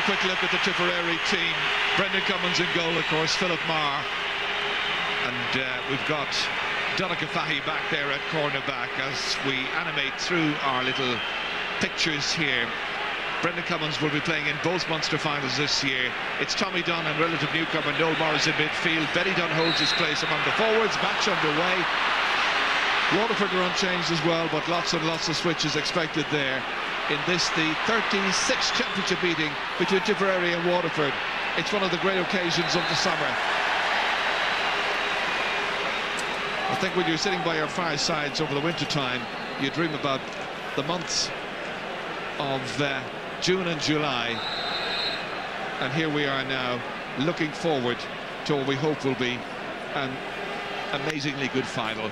a quick look at the Tipperary team. Brendan Cummins in goal, of course, Philip Maher. And uh, we've got Donnacha Fahy back there at cornerback as we animate through our little pictures here. Brendan Cummins will be playing in both Munster finals this year. It's Tommy Dunne and relative newcomer Noel Morris in midfield. Benny Dunne holds his place among the forwards. Match underway. Waterford are unchanged as well, but lots and lots of switches expected there. In this, the 36th championship meeting between Tipperary and Waterford. It's one of the great occasions of the summer. I think when you're sitting by your firesides over the winter time, you dream about the months of uh, June and July. And here we are now looking forward to what we hope will be an amazingly good final.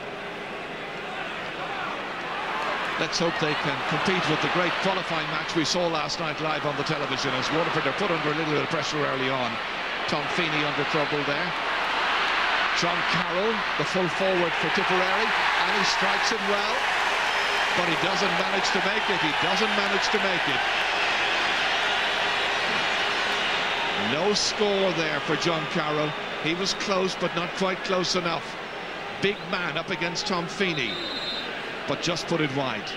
Let's hope they can compete with the great qualifying match we saw last night live on the television as Waterford are put under a little bit of pressure early on. Tom Feeney under trouble there. John Carroll, the full forward for Tipperary, and he strikes it well, but he doesn't manage to make it. He doesn't manage to make it. No score there for John Carroll. He was close, but not quite close enough. Big man up against Tom Feeney, but just put it wide.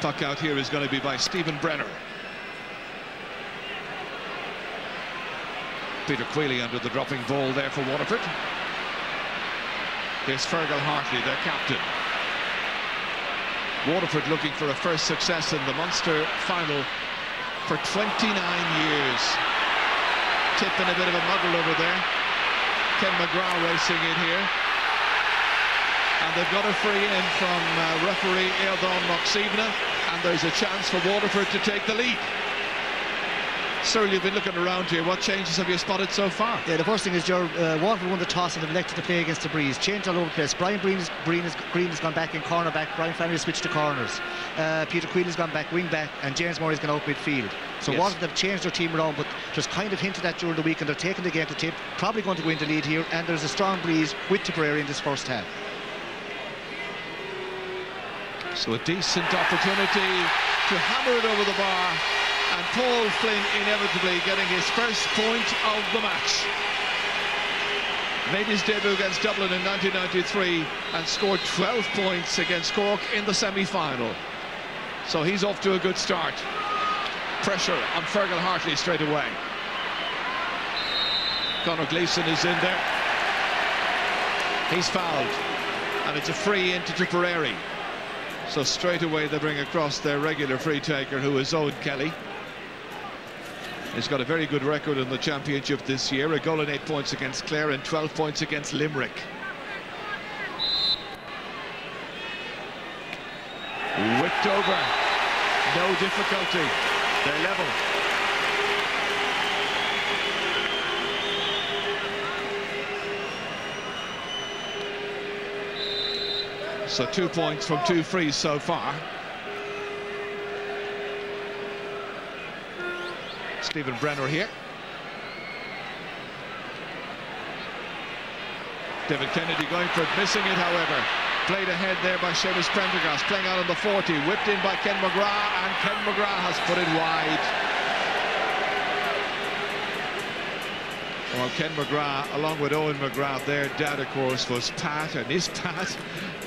Puck out here is going to be by Stephen Brenner. Peter Queally under the dropping ball there for Waterford. Here's Fergal Hartley, their captain. Waterford looking for a first success in the Munster final for 29 years. Tipping a bit of a muddle over there. Ken McGrath racing in here. And they've got a free in from uh, referee Eardon Moxivna, and there's a chance for Waterford to take the lead. Sir, you've been looking around here. What changes have you spotted so far? Yeah, the first thing is your uh, Waterford won the toss and have elected to play against the breeze. Changed all over the place. Brian Greene, is, Green, is, Green has gone back in cornerback. Brian Flannery switched to corners. Uh, Peter Queen has gone back wing back, and James Murray's gone out midfield. So yes. Waterford have changed their team around, but just kind of hinted at during the week, and they're taking the game to tip. Probably going to go into lead here, and there's a strong breeze with Tipperary in this first half. So a decent opportunity to hammer it over the bar and Paul Flynn inevitably getting his first point of the match. Made his debut against Dublin in 1993 and scored 12 points against Cork in the semi-final. So he's off to a good start. Pressure on Fergal Hartley straight away. Conor Gleeson is in there. He's fouled. And it's a free into Tipperary. So straight away they bring across their regular free taker who is Eoin Kelly. He's got a very good record in the championship this year. A goal and eight points against Clare and 12 points against Limerick. Whipped over. No difficulty. They're level. So two points from two frees so far. Stephen Brenner here. David Kennedy going for it, missing it, however. Played ahead there by Seamus Prendergast, playing out on the 40, whipped in by Ken McGrath, and Ken McGrath has put it wide. Well, Ken McGrath, along with Eoin McGrath, their dad, of course, was Pat, and is Pat,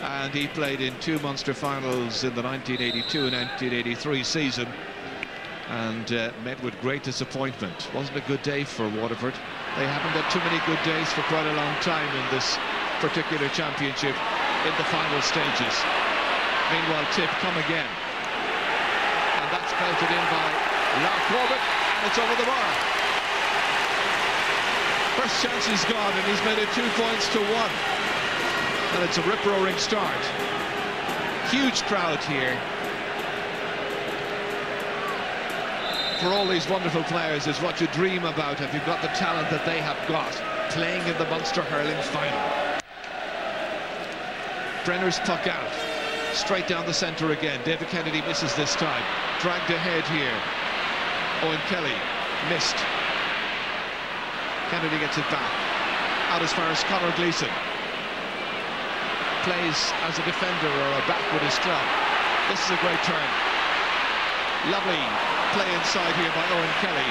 and he played in two Munster finals in the 1982 and 1983 season and uh, met with great disappointment. Wasn't a good day for Waterford. They haven't had too many good days for quite a long time in this particular championship in the final stages. Meanwhile, Tip come again. And that's belted in by Lar Corbett, it's over the bar. First chance he's got, and he's made it two points to one. And it's a rip-roaring start. Huge crowd here. for all these wonderful players is what you dream about if you've got the talent that they have got playing in the Munster hurling final. Brenner's puck out. Straight down the centre again. David Kennedy misses this time. Dragged ahead here. Eoin Kelly missed. Kennedy gets it back. Out as far as Conor Gleeson. Plays as a defender or a back with his club. This is a great turn. Lovely play inside here by Eoin Kelly.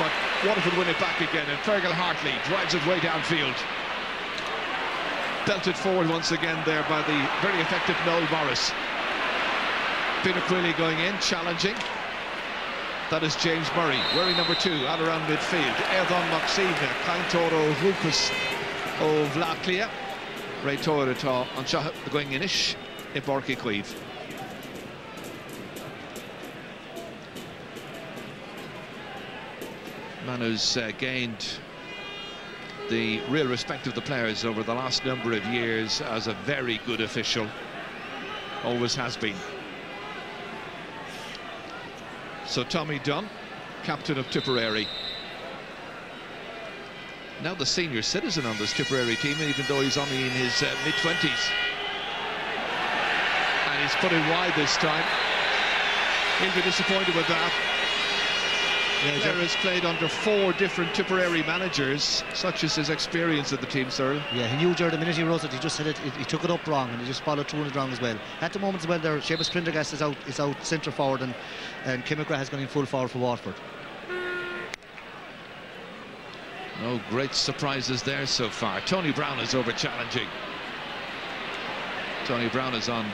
But Waterford win it back again, and Fergal Hartley drives it way downfield. Belted forward once again there by the very effective Noel Morris. Peter Queally going in, challenging. That is James Murray, wearing number two, out around midfield. Aodán Mac Suibhne, Kaintoro Hulkus of Laclia. Ray Toyota on shot going inish in Borky Queeve. Man who's uh, gained the real respect of the players over the last number of years as a very good official. Always has been. So Tommy Dunne, captain of Tipperary. Now the senior citizen on this Tipperary team, even though he's only in his uh, mid-20s. And he's put it wide this time. He'll be disappointed with that. Yeah, Blair has played under four different Tipperary managers, such as his experience of the team, sir. Yeah, he knew Jared the minute he wrote it, he just said it, he took it up wrong and he just followed through on it wrong as well. At the moment as well, there, Seamus Prendergast is out, is out centre forward and, and Ken McGrath has gone in full forward for Waterford. No great surprises there so far. Tony Browne is over challenging. Tony Browne is on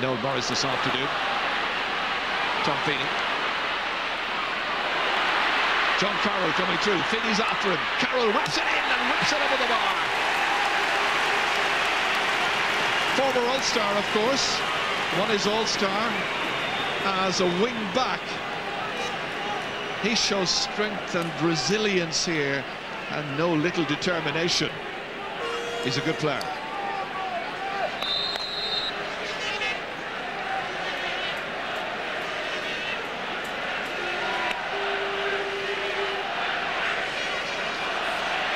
Noel Morris this afternoon. Tom Feeney. John Carroll coming through. Feeney's after him. Carroll whips it in and whips it over the bar. Former All-Star, of course. Won his All-Star as a wing back. He shows strength and resilience here and no little determination. He's a good player.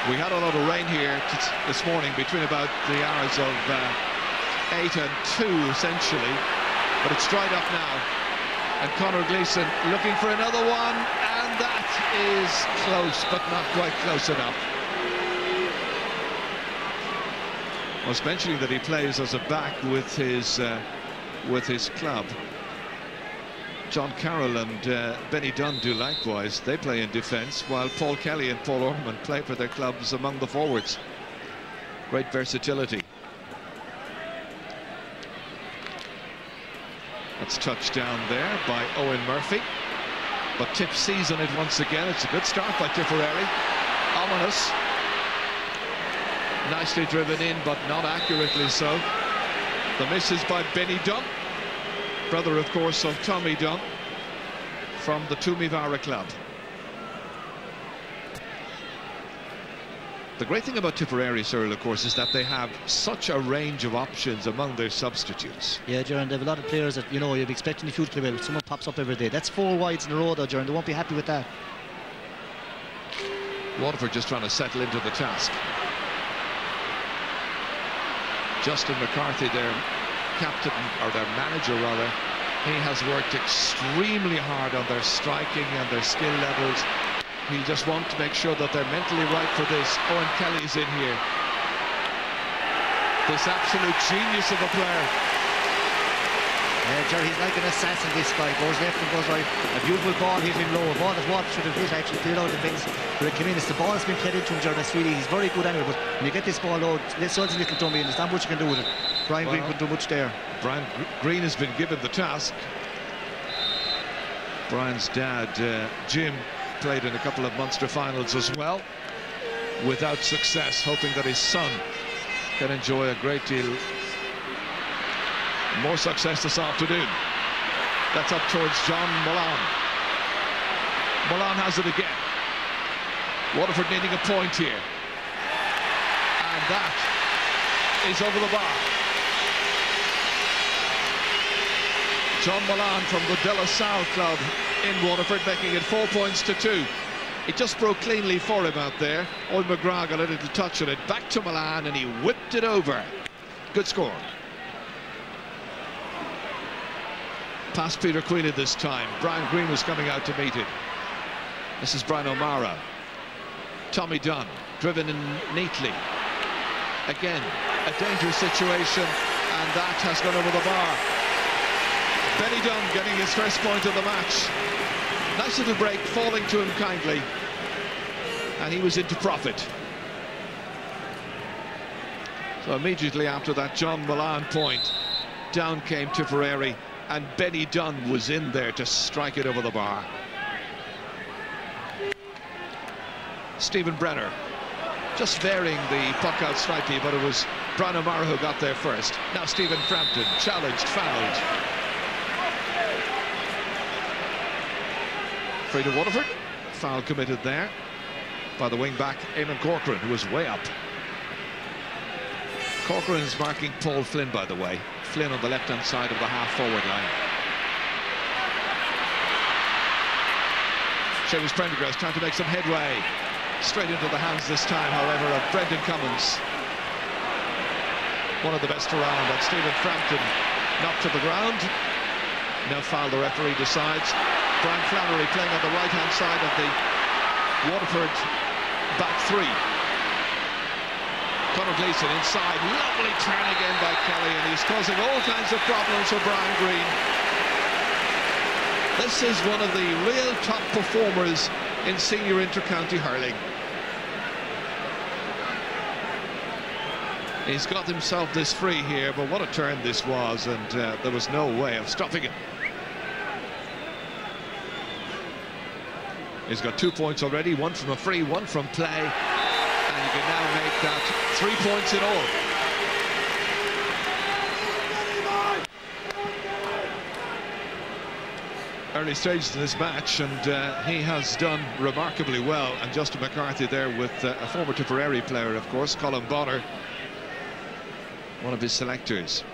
We had a lot of rain here this morning between about the hours of uh, 8 and 2 essentially. But it's dried up now. And Conor Gleeson looking for another one. And that is close but not quite close enough. I was mentioning that he plays as a back with his uh, with his club John Carroll and uh, Benny Dunne do likewise. They play in defence, while Paul Kelly and Paul Ormond play for their clubs among the forwards. Great versatility. That's touched down there by Owen Murphy. But Tip sees on it once again. It's a good start by Tipperary. Ominous. Nicely driven in, but not accurately so. The miss is by Benny Dunne brother, of course, of Tommy Dunne from the Toomevara club. The great thing about Tipperary, Cyril, of course, is that they have such a range of options among their substitutes. Yeah, Jaron, they have a lot of players that, you know, you'd be expecting the future to play well. Someone pops up every day. That's four wides in a row, though, Jaron. They won't be happy with that. Waterford just trying to settle into the task. Justin McCarthy there captain, or their manager rather, he has worked extremely hard on their striking and their skill levels. He just wants to make sure that they're mentally right for this. Eoin Kelly's in here. This absolute genius of a player. Yeah, Jerry, he's like an assassin, this guy. Goes left and goes right. A beautiful ball hit him low. A ball that Watt should have hit, actually, cleared out the fence. But it came in. It's the ball that's been played into him, Jerry. That's really, he's very good anyway. But when you get this ball low, this a little dummy, and there's not much you can do with it. Brian well, Greene couldn't do much there. Brian Greene has been given the task. Brian's dad, uh, Jim, played in a couple of Munster finals as well, without success, hoping that his son can enjoy a great deal more success this afternoon. That's up towards John Mullane. Mullane has it again. Waterford needing a point here. And that is over the bar. John Mullane from the De La Salle club in Waterford making it four points to two. It just broke cleanly for him out there. Old McGrath got a little touch on it. Back to Mullane, and he whipped it over. Good score. Past Peter Queally this time. Brian Greene was coming out to meet it. This is Brian O'Meara. Tommy Dunne, driven in neatly. Again, a dangerous situation, and that has gone over the bar. Benny Dunne getting his first point of the match. Nice little break, falling to him kindly. And he was into profit. So immediately after that John Mullane point, down came Tipperary, and Benny Dunne was in there to strike it over the bar. Stephen Brenner just varying the puck out slightly, but it was Brian O'Meara who got there first. Now Stephen Frampton, challenged, fouled. Freda Waterford, foul committed there by the wing-back Eamon Corcoran, who was way up. Corcoran is marking Paul Flynn, by the way. Flynn on the left-hand side of the half-forward line. Seamus Prendergast trying to make some headway. Straight into the hands this time, however, of Brendan Cummins. One of the best around, and Stephen Frampton knocked to the ground. No foul, the referee decides. Brian Flannery playing on the right-hand side of the Waterford back three. Conor Gleeson inside, lovely turn again by Kelly, and he's causing all kinds of problems for Brian Greene. This is one of the real top performers in senior inter-county hurling. He's got himself this free here, but what a turn this was, and uh, there was no way of stopping it. He's got two points already, one from a free, one from play, and you can now make that three points in all. early stages in this match and uh, he has done remarkably well and Justin McCarthy there with uh, a former Tipperary player of course Colm Bonnar one of his selectors.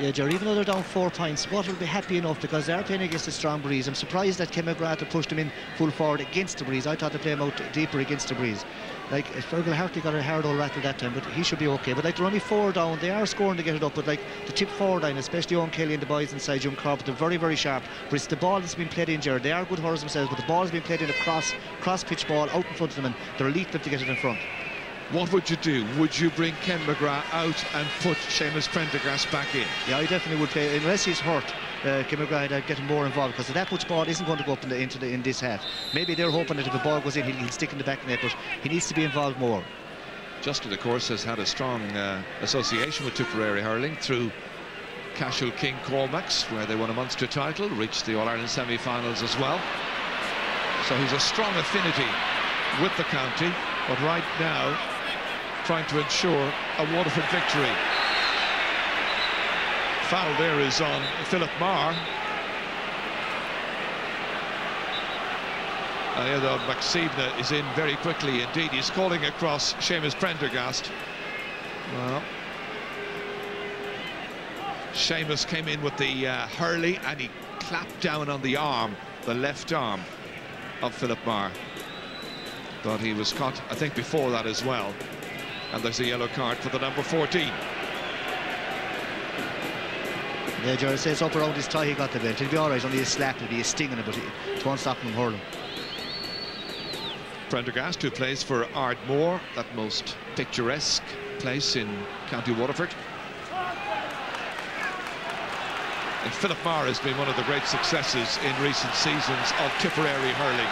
Yeah, Jerry, even though they're down four points, Water will be happy enough because they are playing against a strong breeze. I'm surprised that Ken McGrath pushed them in full forward against the breeze. I thought they play him out deeper against the breeze. Like, Fergal Hartley got a hard old rattle that time, but he should be okay. But like, they're only four down. They are scoring to get it up, but like, the tip forward line, especially Eoin Kelly and the boys inside Jim Corbett, they're very, very sharp. But it's the ball that's been played in, Jared. They are good hurlers themselves, but the ball has been played in a cross, cross pitch ball out in front of them, and they're elite to get it in front. What would you do? Would you bring Ken McGrath out and put Seamus Prendergast back in? Yeah, I definitely would play, unless he's hurt. Uh, Ken McGrath uh, getting more involved because that much ball isn't going to go up in the, into the, in this half. Maybe they're hoping that if the ball goes in, he'll, he'll stick in the back net, but he needs to be involved more. Justin, of course, has had a strong uh, association with Tipperary hurling through Cashel King Cormacs, where they won a Munster title, reached the All-Ireland semi-finals as well. So he's a strong affinity with the county, but right now trying to ensure a Waterford victory. Foul there is on Philip Maher. And uh, is in very quickly indeed. He's calling across Seamus Prendergast. Well, Seamus came in with the uh, hurley and he clapped down on the arm, the left arm of Philip Maher. But he was caught, I think, before that as well. And there's a yellow card for the number 14. Yeah, Jared says up around his tie he got the belt. He'll be all right, only a slap, it'll be a sting in it, but it won't stop him hurling. Prendergast, who plays for Ardmore, that most picturesque place in County Waterford. And Philip Maher has been one of the great successes in recent seasons of Tipperary hurling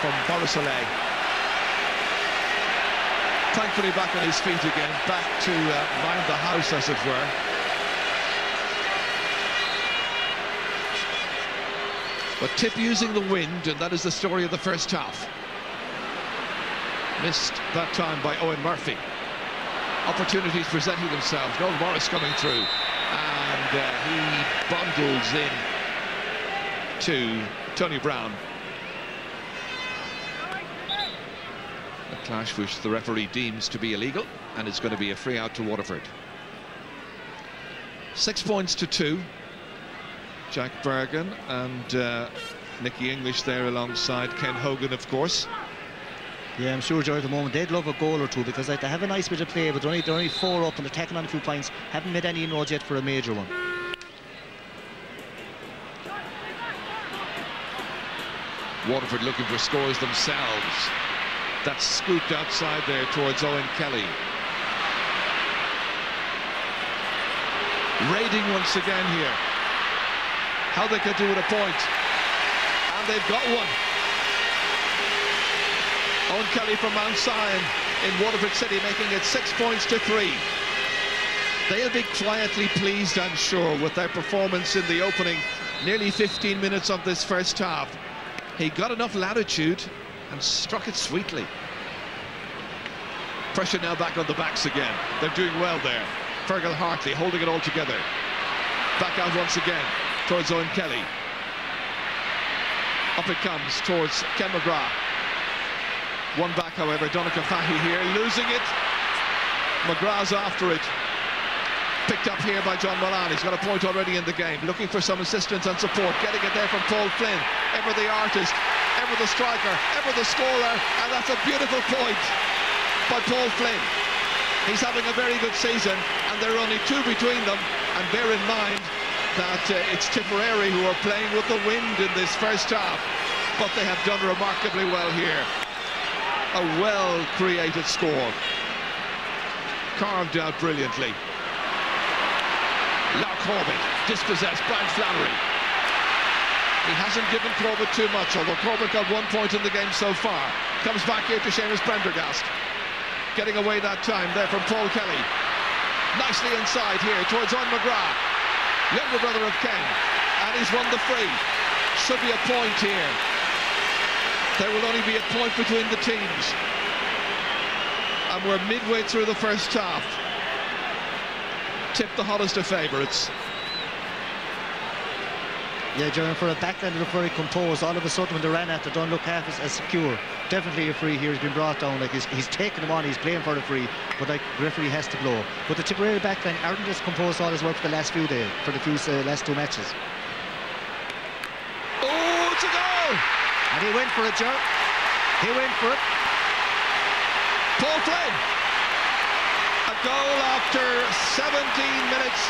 from Borrisoleigh. Thankfully back on his feet again, back to uh, mind the house, as it were. But Tip using the wind, and that is the story of the first half. Missed that time by Owen Murphy. Opportunities presenting themselves. Noel Morris coming through. And uh, he bundles in to Tony Browne. A clash which the referee deems to be illegal, and it's going to be a free out to Waterford. Six points to two. Jack Bergin and uh, Nicky English there alongside Ken Hogan, of course. Yeah, I'm sure, Joe, at the moment they'd love a goal or two because like, they have a nice bit of play, but they're only, they're only four up and they're taking on a few points. Haven't made any inroads yet for a major one. Waterford looking for scores themselves. That's scooped outside there towards Eoin Kelly. Raiding once again here. how they could do with a point. And they've got one. Eoin Kelly from Mount Sion in Waterford City making it six points to three. They'll be quietly pleased, I'm sure, with their performance in the opening nearly 15 minutes of this first half. He got enough latitude and struck it sweetly. Pressure now back on the backs again. They're doing well there. Fergal Hartley holding it all together. Back out once again towards Eoin Kelly. Up it comes towards Ken McGrath. One back, however, Donnacha Fahy here, losing it. McGrath's after it. Picked up here by John Mullane. He's got a point already in the game. Looking for some assistance and support. Getting it there from Paul Flynn. Ever the artist, ever the striker, ever the scorer. And that's a beautiful point by Paul Flynn. He's having a very good season, and there are only two between them. And bear in mind that uh, it's Tipperary who are playing with the wind in this first half. But they have done remarkably well here a well-created score. Carved out brilliantly. Now Corbett, dispossessed, Brian Flannery. He hasn't given Corbett too much, although Corbett got one point in the game so far. Comes back here to Seamus Prendergast. Getting away that time there from Paul Kelly. Nicely inside here towards Eoin McGrath. Younger brother of Ken. And he's won the free. Should be a point here. There will only be a point between the teams. And we're midway through the first half. Tip the hottest of favourites. Yeah, Jeremy, for a backline that looked very composed, all of a sudden when they ran after, don't look half as, as secure. Definitely a free here He's been brought down. Like he's, he's taken them on, he's playing for the free, but like referee has to blow. But the Tipperary backline aren't as composed all as well for the last few days, for the few uh, last two matches. Oh, it's a goal! And he went for it, Joe. He went for it. Paul Flynn. Goal after 17 minutes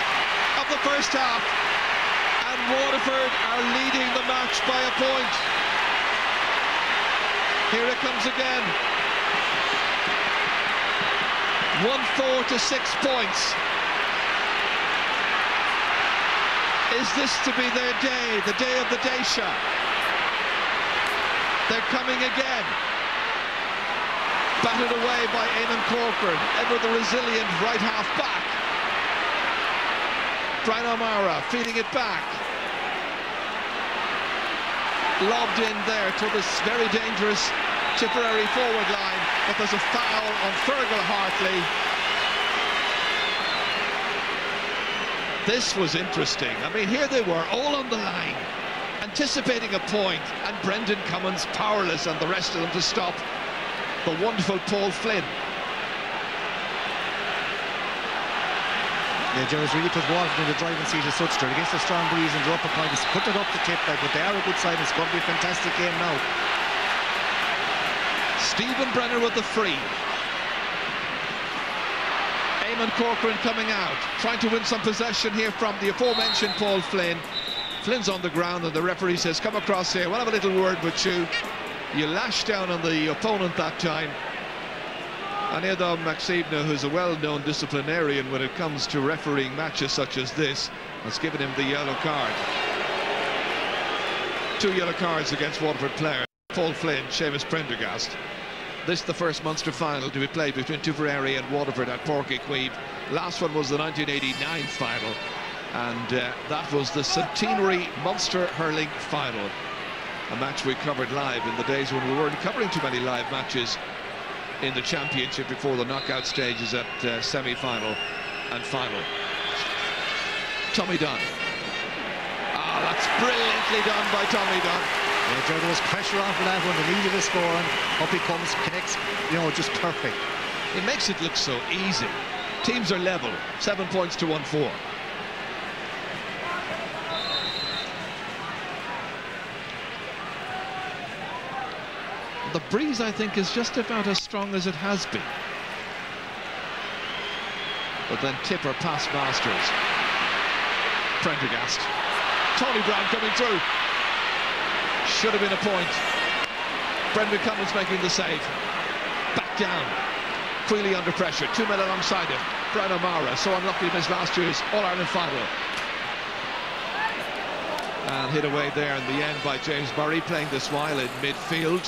of the first half. And Waterford are leading the match by a point. Here it comes again. 1-4 to six points. Is this to be their day, the day of the Déise? They're coming again. Battered away by Eamon Corcoran, ever the resilient right half back. Brian O'Meara feeding it back. Lobbed in there to this very dangerous Tipperary forward line, but there's a foul on Fergal Hartley. This was interesting. I mean, here they were, all on the line anticipating a point, and Brendan Cummins powerless and the rest of them to stop the wonderful Paul Flynn. Yeah, Joe's really put Waterford in the driving seat of such against a strong breeze and drop a point. He's put it up to tip, like, but they are a good side. It's going to be a fantastic game now. Stephen Brenner with the free. Eamon Corcoran coming out, trying to win some possession here from the aforementioned Paul Flynn. Flynn's on the ground and the referee says, come across here, we'll have a little word with you. You lashed down on the opponent that time. And Aodán Mac Suibhne, who's a well-known disciplinarian when it comes to refereeing matches such as this, has given him the yellow card. Two yellow cards against Waterford players. Paul Flynn, Seamus Prendergast. This the first Munster final to be played between Tipperary and Waterford at Uí Chaoimh. Last one was the 1989 final and uh, that was the centenary Munster hurling final a match we covered live in the days when we weren't covering too many live matches in the championship before the knockout stages at uh, semi-final and final. Tommy Dunne. Ah that's brilliantly done by Tommy Dunne. Yeah, there was pressure on for that one needed a score and up he comes connects you know just perfect. It makes it look so easy. Teams are level. Seven points to one four The breeze, I think, is just about as strong as it has been. But then Tipper past Masters. Prendergast. Tony Browne coming through. Should have been a point. Brendan Cummins making the save. Back down. Queally under pressure. Two men alongside him. Brian O'Meara, so unlucky to miss last year's All-Ireland final. And hit away there in the end by James Murray, playing this while in midfield.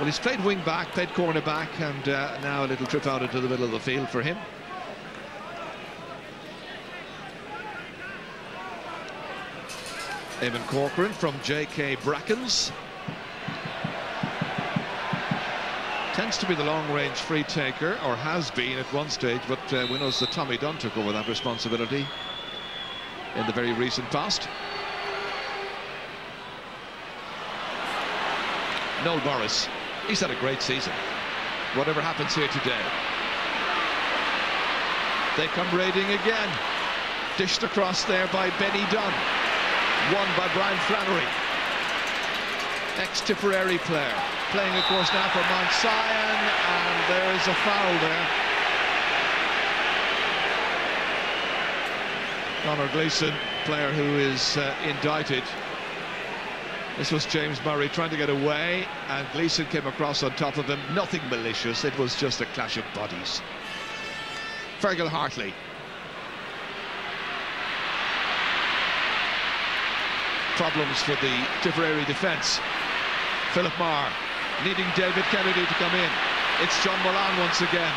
Well, he's played wing back, played corner back, and uh, now a little trip out into the middle of the field for him. Eamon Corcoran from J.K. Brackens. Tends to be the long-range free taker, or has been at one stage, but uh, we know that Tommy Dunne took over that responsibility in the very recent past. Noel Morris, he's had a great season. Whatever happens here today. They come raiding again. Dished across there by Benny Dunne. Won by Brian Flannery. Ex-Tipperary player. Playing, of course, now for Mount Sion, and there is a foul there. Conor Gleeson, player who is uh, indicted. This was James Murray trying to get away, and Gleeson came across on top of him. Nothing malicious, it was just a clash of bodies. Fergal Hartley. Problems for the Tipperary defence. Philip Maher needing David Kennedy to come in. It's John Mullane once again.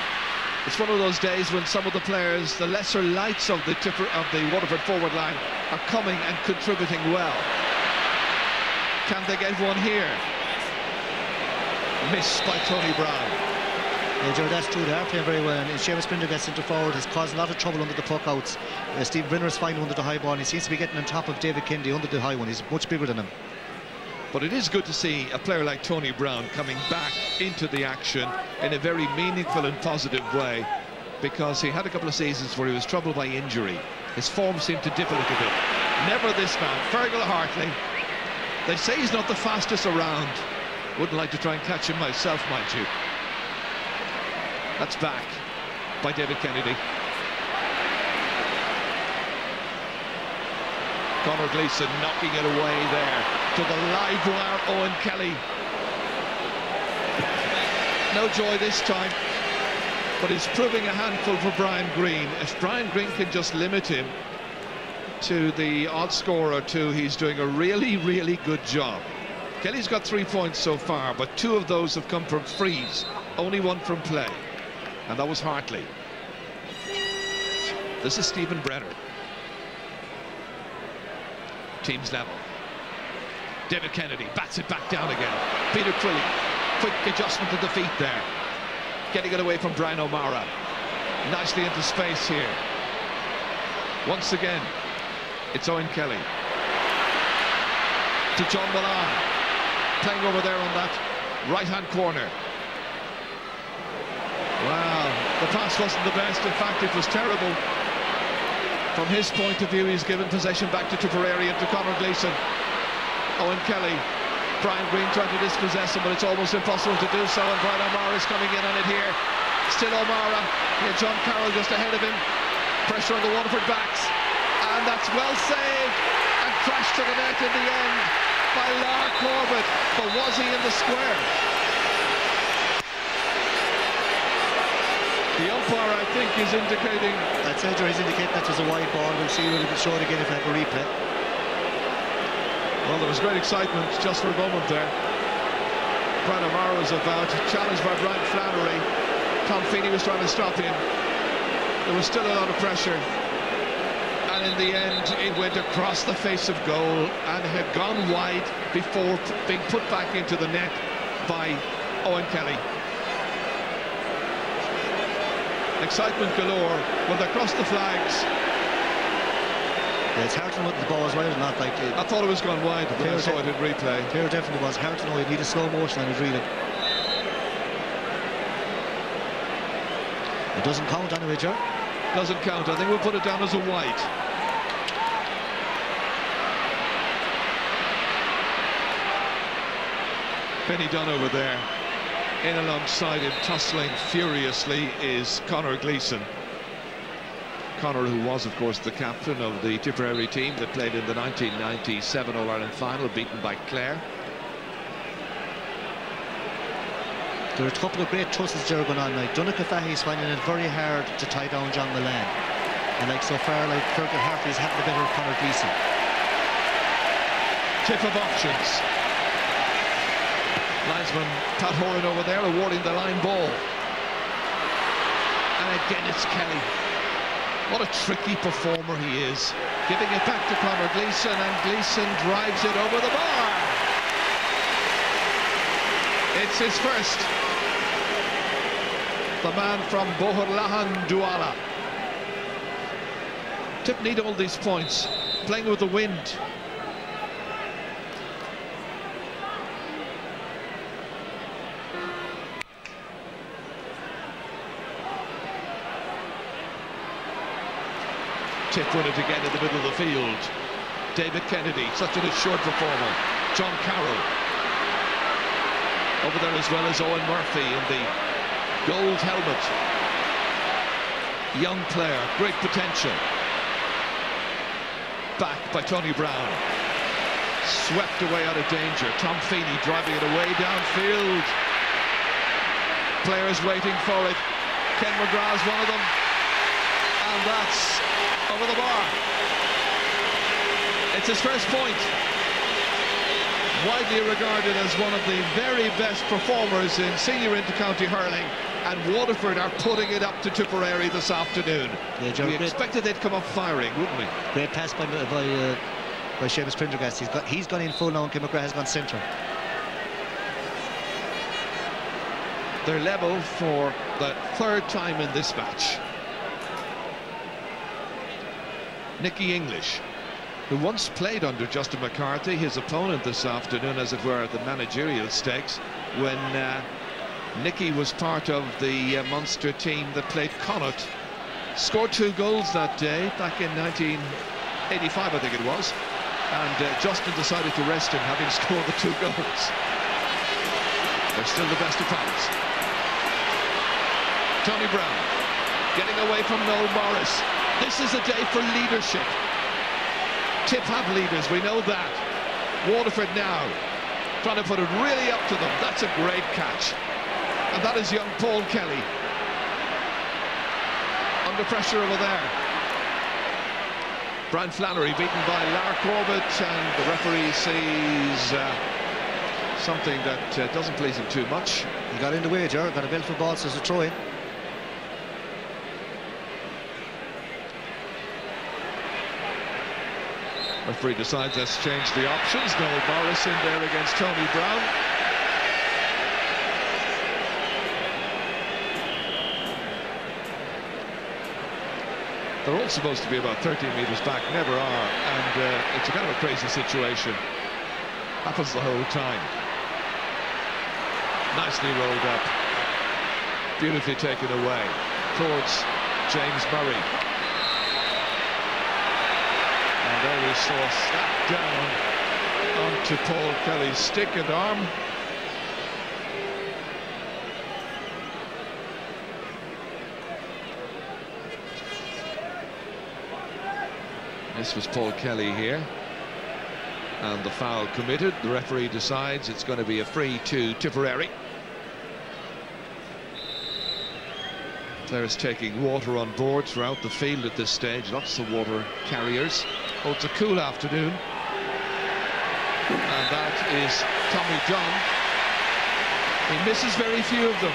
It's one of those days when some of the players, the lesser lights of the Tipper, of the Waterford forward line, are coming and contributing well. Can they get one here? Missed by Tony Browne. Yeah, Joe, that's true. They are playing very well. And Seamus Prendergast into forward. He's caused a lot of trouble under the puckouts. Uh, Steve is fine under the high ball. And he seems to be getting on top of David Kennedy under the high one. He's much bigger than him. But it is good to see a player like Tony Browne coming back into the action in a very meaningful and positive way because he had a couple of seasons where he was troubled by injury. His form seemed to dip a little bit. Never this man, Fergal Hartley. They say he's not the fastest around. Wouldn't like to try and catch him myself, mind you. That's back by David Kennedy. Conor Gleeson knocking it away there to the live wire Eoin Kelly. No joy this time, but he's proving a handful for Brian Greene. If Brian Greene can just limit him to the odd score or two, he's doing a really, really good job. Kelly's got three points so far, but two of those have come from frees, only one from play, and that was Hartley. This is Stephen Brenner. Teams level. David Kennedy bats it back down again. Peter Queally, quick adjustment to the feet there. Getting it away from Brian O'Meara. Nicely into space here. Once again, it's Eoin Kelly. To John Mullane. Playing over there on that right-hand corner. Wow, the pass wasn't the best. In fact, it was terrible. From his point of view, he's given possession back to Tipperary and to Conor Gleeson. Eoin Kelly. Brian Greene trying to dispossess him, but it's almost impossible to do so. And Brian O'Meara is coming in on it here. Still O'Meara. Here, John Carroll just ahead of him. Pressure on the Waterford backs. And that's well saved. And crashed to the net in the end by Lar Corbett. But was he in the square? The umpire, I think, is indicating... I'd say he's indicating that was a wide ball. We'll see when it show it again if I have a replay. Well, there was great excitement just for a moment there. Brian O'Meara was about, challenged by Brian Flannery. Tom Feeney was trying to stop him. There was still a lot of pressure. And in the end, it went across the face of goal and had gone wide before being put back into the net by Eoin Kelly. Excitement galore when they crossed the flags. Yeah, it's hard to know the ball was wide or not. Like, I thought it was gone wide when I saw it in replay. Clear definitely was. Hard to know. You need a slow motion on it, really. It doesn't count anyway, Joe. Doesn't count. I think we'll put it down as a white. Benny Dunne over there. In alongside him, tussling furiously, is Conor Gleeson. Conor, who was, of course, the captain of the Tipperary team that played in the 1997 All-Ireland final, beaten by Clare. There are a couple of great tussles there going on. Like Donnacha Fahy's finding it very hard to tie down John Mullane. And like so far, like Fergal Hartley's having the better of Conor Gleeson. Tip of options. Linesman Horan over there awarding the line ball. And again it's Kelly. What a tricky performer he is. Giving it back to Conor Gleeson and Gleeson drives it over the bar. It's his first. The man from Boherlahan-Dualla. Tip need all these points. Playing with the wind. Tip run it again in the middle of the field. David Kennedy, such an assured performer. John Carroll. Over there as well as Owen Murphy in the gold helmet. Young player, great potential. Back by Tony Browne. Swept away out of danger. Tom Feeney driving it away downfield. Players waiting for it. Ken McGrath's one of them. And that's over the bar. It's his first point. Widely regarded as one of the very best performers in senior intercounty hurling and Waterford are putting it up to Tipperary this afternoon. Yeah, we expected they'd come up firing, wouldn't we? Great pass by, by, uh, by Seamus Prendergast. He's, got, he's gone in full now and Ken McGrath has gone centre. They're level for the third time in this match. Nicky English, who once played under Justin McCarthy, his opponent this afternoon, as it were, at the managerial stakes, when uh, Nicky was part of the uh, Munster team that played Connacht. Scored two goals that day, back in 1985, I think it was. And uh, Justin decided to rest him, having scored the two goals. They're still the best of times. Tony Browne getting away from Noel Morris. This is a day for leadership. Tip have leaders, we know that. Waterford now trying to put it really up to them. That's a great catch. And that is young Paul Kelly. Under pressure over there. Brian Flannery beaten by Lar Corbett and the referee sees uh, something that uh, doesn't please him too much. He got in the way, Got a belt for ball, so it's a throw-in. Referee decides let's change the options. Noel Morris in there against Tony Browne. They're all supposed to be about 13 metres back, never are, and uh, it's a kind of a crazy situation. Happens the whole time. Nicely rolled up. Beautifully taken away towards James Murray. We saw slap down onto Paul Kelly's stick and arm. This was Paul Kelly here. And the foul committed. The referee decides it's going to be a free to Tipperary. Players taking water on board throughout the field at this stage. Lots of water carriers. It's a cool afternoon. And that is Tommy John. He misses very few of them.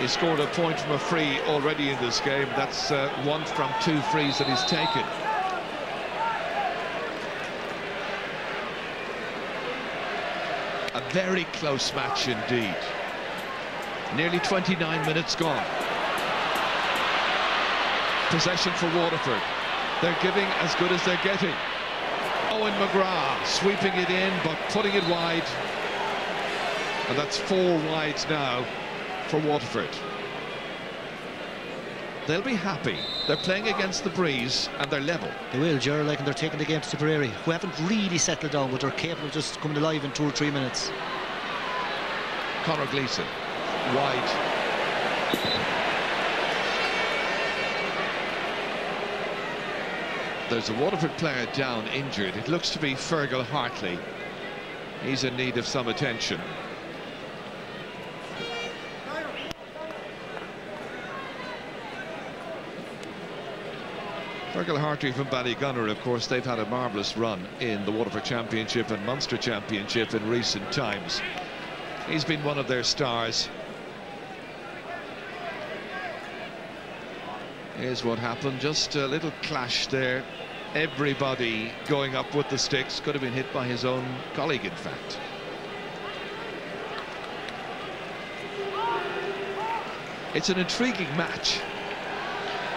He scored a point from a free already in this game. That's uh, one from two frees that he's taken. A very close match indeed. Nearly 29 minutes gone possession for Waterford. They're giving as good as they're getting. Eoin McGrath sweeping it in, but putting it wide. And that's four wides now for Waterford. They'll be happy. They're playing against the breeze and they're level. They will, Gerald, like, and they're taking the game to Tipperary, who haven't really settled down, but they're capable of just coming alive in two or three minutes. Conor Gleeson, wide. There's a Waterford player down injured. It looks to be Fergal Hartley. He's in need of some attention. Fergal Hartley from Ballygunner, of course, they've had a marvellous run in the Waterford Championship and Munster Championship in recent times. He's been one of their stars. Here's what happened, just a little clash there. Everybody going up with the sticks, could have been hit by his own colleague, in fact. It's an intriguing match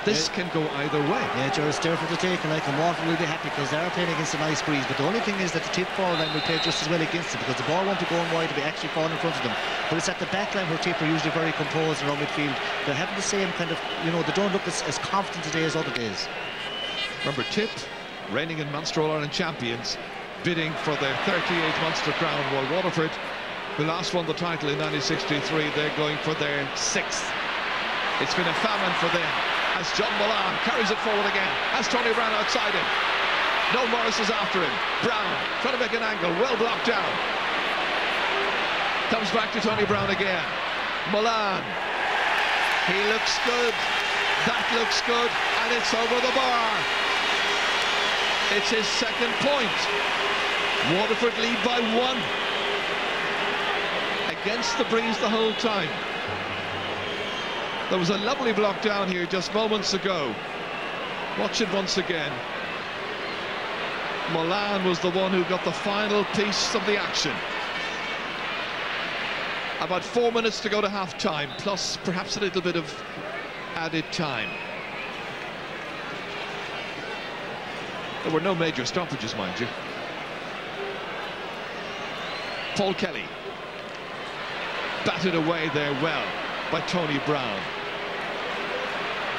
this yeah. can go either way. Yeah, it's there for the. Like, and Waterford will be happy because they are playing against a nice breeze. But the only thing is that the tip forward line will play just as well against them because the ball won't be going wide, it'll be actually falling in front of them. But it's at the back line where Tip are usually very composed around midfield. They're having the same kind of, you know, they don't look as, as confident today as other days. Remember, Tip, reigning in Munster All-Ireland champions, bidding for their 38th Munster crown, while Waterford, who last won the title in 1963, they're going for their sixth. It's been a famine for them as John Mullane carries it forward again, as Tony Browne outside him. Noel Morris is after him. Browne trying to make an angle, well blocked down. Comes back to Tony Browne again. Mullane. He looks good. That looks good. And it's over the bar. It's his second point. Waterford lead by one. Against the breeze the whole time. There was a lovely block down here just moments ago. Watch it once again. Mullane was the one who got the final piece of the action. About four minutes to go to half-time, plus perhaps a little bit of added time. There were no major stoppages, mind you. Paul Kelly batted away there well by Tony Browne.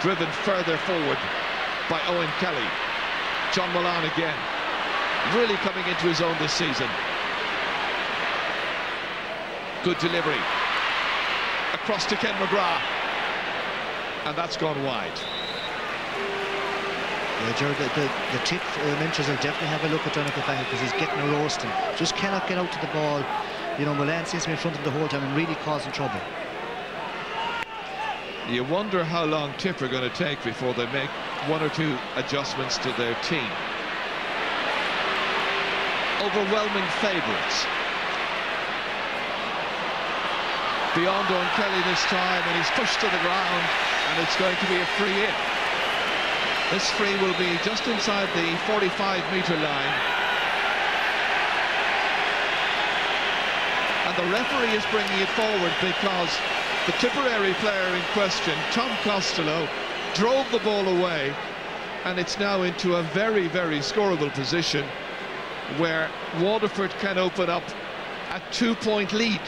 Driven further forward by Eoin Kelly. John Mullane again. Really coming into his own this season. Good delivery. Across to Ken McGrath. And that's gone wide. Yeah, Jared, the, the, the tip uh, mentors will definitely have a look at Donnacha Fahy because he's getting a roasting. Just cannot get out to the ball. You know, Mullane seems to be in front of the whole time and really causing trouble. You wonder how long Tip are going to take before they make one or two adjustments to their team. Overwhelming favourites. Beyond Eoin Kelly this time, and he's pushed to the ground, and it's going to be a free in. This free will be just inside the 45-metre line. And the referee is bringing it forward because the Tipperary player in question, Tom Costello, drove the ball away and it's now into a very, very scoreable position where Waterford can open up a two-point lead.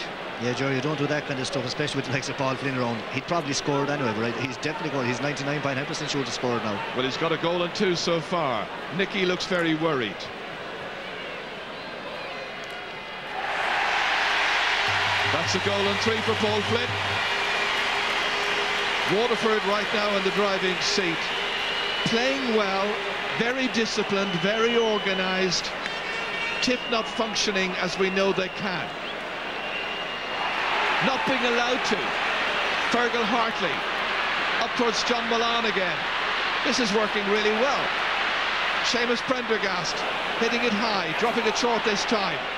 Yeah, Joe, you don't do that kind of stuff, especially with the likes of Paul Flynn around. He'd probably scored anyway, but he's definitely going. He's 99.9% sure to score now. Well, he's got a goal and two so far. Nicky looks very worried. That's a goal and three for Paul Flynn. Waterford right now in the driving seat. Playing well, very disciplined, very organised. Tip not functioning as we know they can. Not being allowed to. Fergal Hartley. Up towards John Mullane again. This is working really well. Seamus Prendergast hitting it high, dropping it short this time.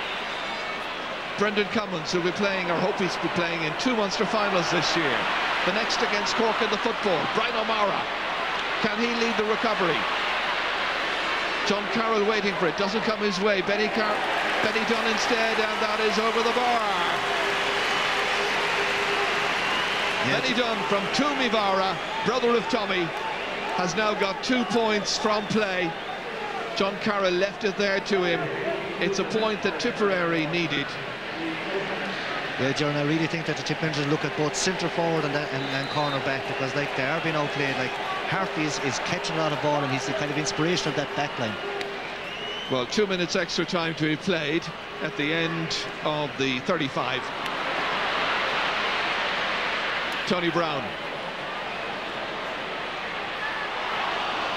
Brendan Cummins, who'll be playing, or hope he's be playing in two Munster finals this year. The next against Cork in the football. Brian O'Meara. Can he lead the recovery? John Carroll waiting for it. Doesn't come his way. Benny, Car Benny Dunne instead, and that is over the bar. Yeah. Benny Dunne from Toomevara, brother of Tommy, has now got two points from play. John Carroll left it there to him. It's a point that Tipperary needed. Yeah, John, I really think that the managers look at both centre forward and, and, and corner back because like they are being outplayed. Like Hartley is, is catching a lot of ball and he's the kind of inspiration of that back line. Well, two minutes extra time to be played at the end of the 35. Tony Browne.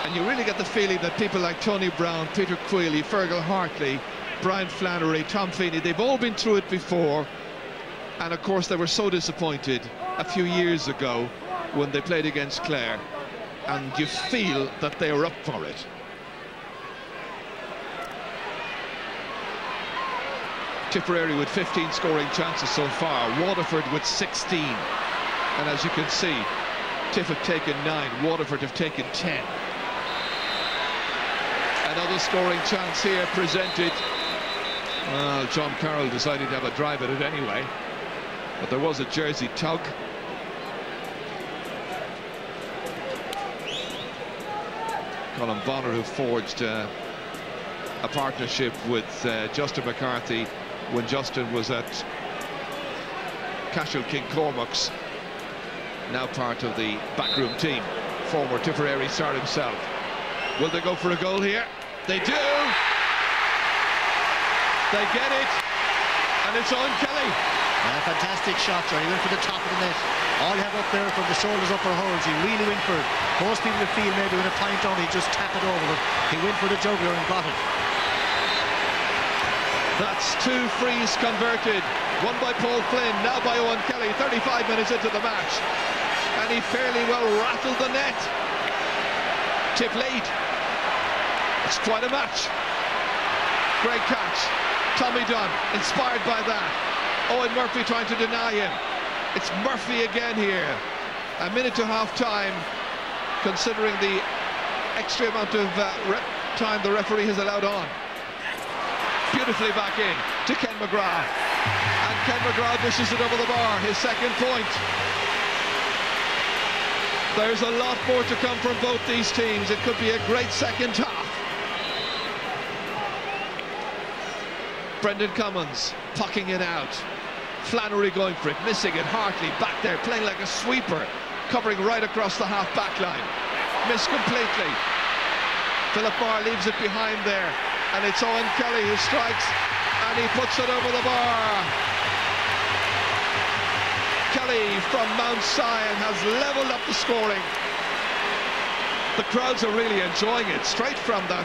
And you really get the feeling that people like Tony Browne, Peter Queally, Fergal Hartley, Brian Flannery, Tom Feeney, they've all been through it before and of course, they were so disappointed a few years ago when they played against Clare. and you feel that they're up for it. Tipperary with 15 scoring chances so far, Waterford with 16. And as you can see, Tiff have taken nine, Waterford have taken 10. Another scoring chance here presented. Well, John Carroll decided to have a drive at it anyway. But there was a jersey tug. Colm Bonnar who forged uh, a partnership with uh, Justin McCarthy when Justin was at Cashel King Cormac's, now part of the backroom team, former Tipperary star himself. Will they go for a goal here? They do! They get it, and it's Eoin Kelly. A fantastic shot, Johnny. He went for the top of the net. All you have up there from the shoulders upper holes, he really went for it. Most people would feel maybe when a point on, he just tap it over, but he went for the jugular and got it. That's two frees converted. One by Paul Flynn, now by Eoin Kelly, 35 minutes into the match. And he fairly well rattled the net. Tip lead. It's quite a match. Great catch. Tommy Dunne, inspired by that. Owen Murphy trying to deny him. It's Murphy again here. A minute to half time, considering the extra amount of uh, time the referee has allowed on beautifully back in to Ken McGrath. And Ken McGrath dishes it over the bar, his second point. There's a lot more to come from both these teams. It could be a great second half. Brendan Cummins pucking it out. Flannery going for it, missing it. Hartley back there, playing like a sweeper, covering right across the half back line. Missed completely. Philip Maher leaves it behind there and it's Eoin Kelly who strikes and he puts it over the bar. Kelly from Mount Sion has levelled up the scoring. The crowds are really enjoying it, straight from that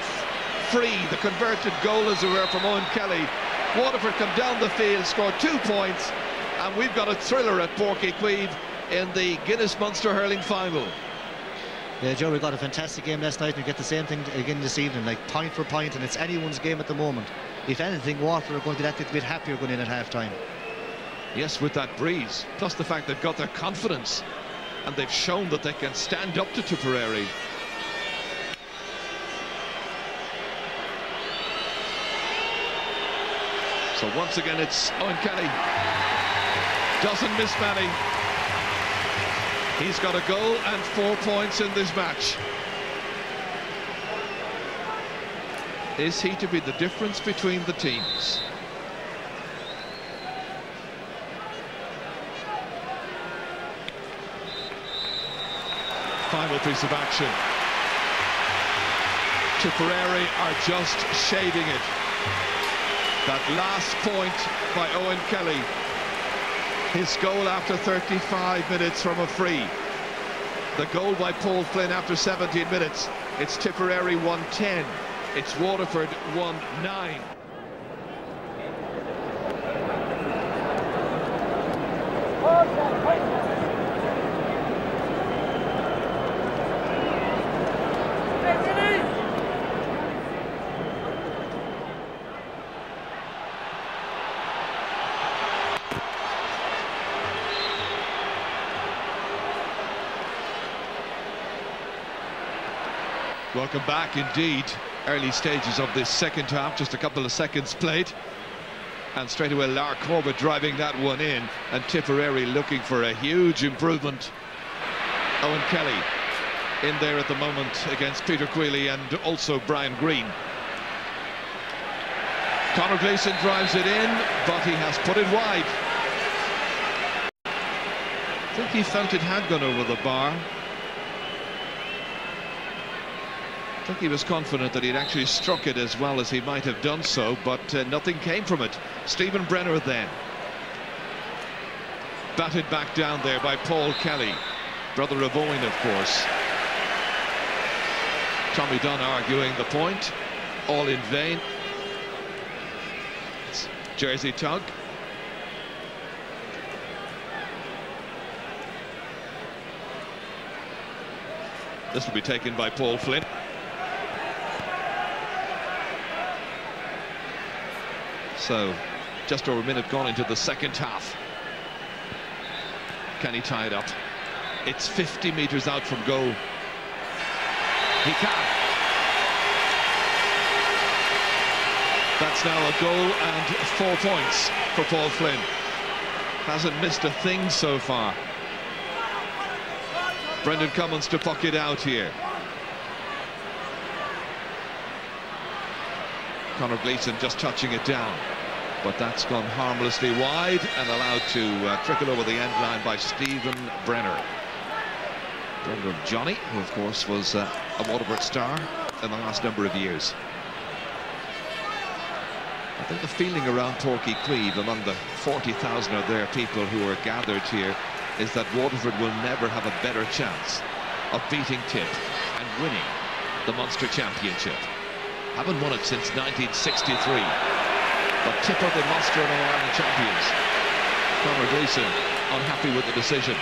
free, the converted goal as it were from Eoin Kelly. Waterford come down the field, score two points, and we've got a thriller at Páirc Uí in the Guinness Munster Hurling Final. Yeah, Joe, we got a fantastic game last night. And we get the same thing again this evening, like point for point, and it's anyone's game at the moment. If anything, Waterford are going to be that bit happier going in at half time. Yes, with that breeze, plus the fact they've got their confidence, and they've shown that they can stand up to Tipperary. So once again, it's Eoin Kelly. Doesn't miss many. He's got a goal and four points in this match. Is he to be the difference between the teams? Final piece of action. Tipperary are just shading it. That last point by Eoin Kelly his goal after 35 minutes from a free. The goal by Paul Flynn after 17 minutes. It's Tipperary 110. It's Waterford 1-9. Welcome back indeed. Early stages of this second half, just a couple of seconds played. And straight away Lar Corbett driving that one in and Tipperary looking for a huge improvement. Eoin Kelly in there at the moment against Peter Queally and also Brian Greene. Conor Gleeson drives it in, but he has put it wide. I think he felt it had gone over the bar. I think he was confident that he'd actually struck it as well as he might have done so, but uh, nothing came from it. Stephen Brenner then. Batted back down there by Paul Kelly, brother of Eoin, of course. Tommy Dunne arguing the point, all in vain. It's Jersey Tug. This will be taken by Paul Flynn. So, just over a minute gone into the second half. Can he tie it up? It's 50 metres out from goal. He can. That's now a goal and four points for Paul Flynn. Hasn't missed a thing so far. Brendan Cummins to pocket out here. Conor Gleeson just touching it down. But that's gone harmlessly wide and allowed to uh, trickle over the end line by Stephen Brenner. Brendan Johnny, who of course was uh, a Waterford star in the last number of years. I think the feeling around Páirc Uí Chaoimh among the 40,000 or there people who are gathered here is that Waterford will never have a better chance of beating Tip and winning the Munster Championship. Haven't won it since 1963. But Tip are the Munster and All-Ireland champions. Conor Gleeson unhappy with the decision.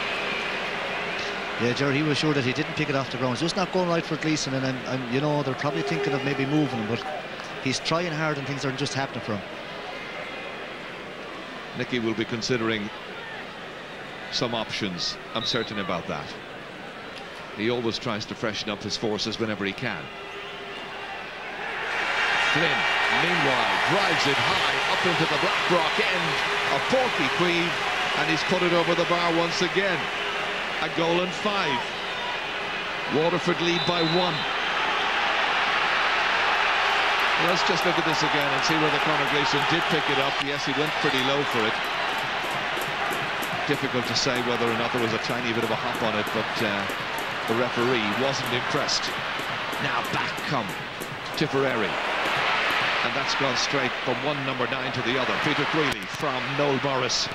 Yeah, Jerry, he was sure that he didn't pick it off the ground. It's just not going right for Gleeson, and, and, and you know, they're probably thinking of maybe moving him, but he's trying hard and things aren't just happening for him. Nicky will be considering some options. I'm certain about that. He always tries to freshen up his forces whenever he can. Flynn, meanwhile, drives it high up into the Blackrock end of Páirc Uí and he's put it over the bar once again. A goal and five. Waterford lead by one. Let's just look at this again and see whether Conor Gleeson did pick it up. Yes, he went pretty low for it. Difficult to say whether or not there was a tiny bit of a hop on it, but uh, the referee wasn't impressed. Now back come Tipperary. And that's gone straight from one number nine to the other. Peter Queally from Noel Morris.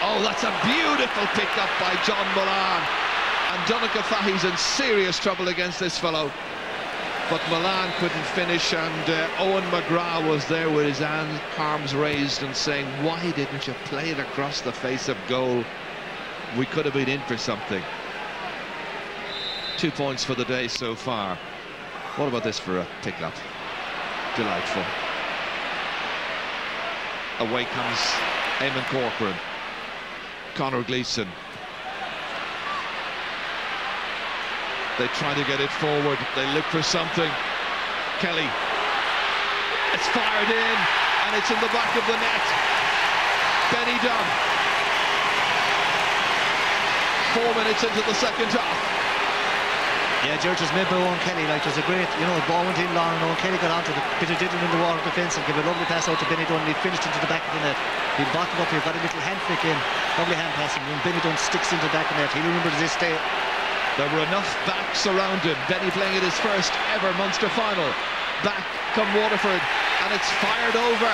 Oh, that's a beautiful pick up by John Mullane. And Donnacha Fahy's in serious trouble against this fellow but Mullane couldn't finish and uh, Eoin McGrath was there with his arms raised and saying why didn't you play it across the face of goal we could have been in for something two points for the day so far what about this for a pickup delightful away comes Eamon Corcoran Conor Gleeson They try to get it forward. They look for something. Kelly. It's fired in, and it's in the back of the net. Benny Dunne. Four minutes into the second half. Yeah, George was made by Eoin Kelly. Like, there's a great, you know, the ball went in long, and Eoin Kelly got onto the bit of diddling in the water defence and gave a lovely pass out to Benny Dunne, and he finished into the back of the net. He bottled up here, got a little hand flick in, lovely hand passing, and Benny Dunne sticks into the back of the net. He'll remember this day there were enough backs around him. Benny playing in his first ever Munster final. Back come Waterford, and it's fired over.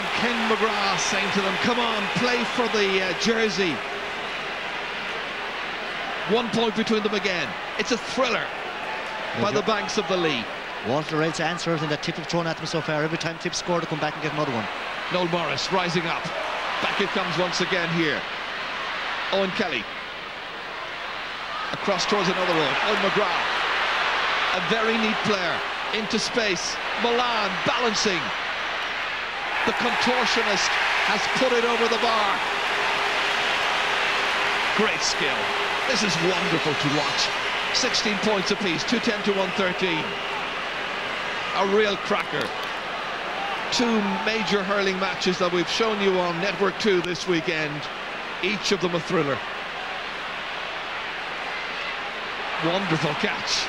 And Ken McGrath saying to them, come on, play for the uh, jersey. One point between them again. It's a thriller by the banks of the Lee. Walter Reds answer everything that Tip have thrown at them so far. Every time Tip scored, to come back and get another one. Noel Morris rising up. Back it comes once again here. Eoin Kelly. Across towards another one. Eoin McGrath. A very neat player. Into space. Mullane balancing. The contortionist has put it over the bar. Great skill. This is wonderful to watch. 16 points apiece, 210 to 113. A real cracker. Two major hurling matches that we've shown you on Network 2 this weekend each of them a thriller. Wonderful catch.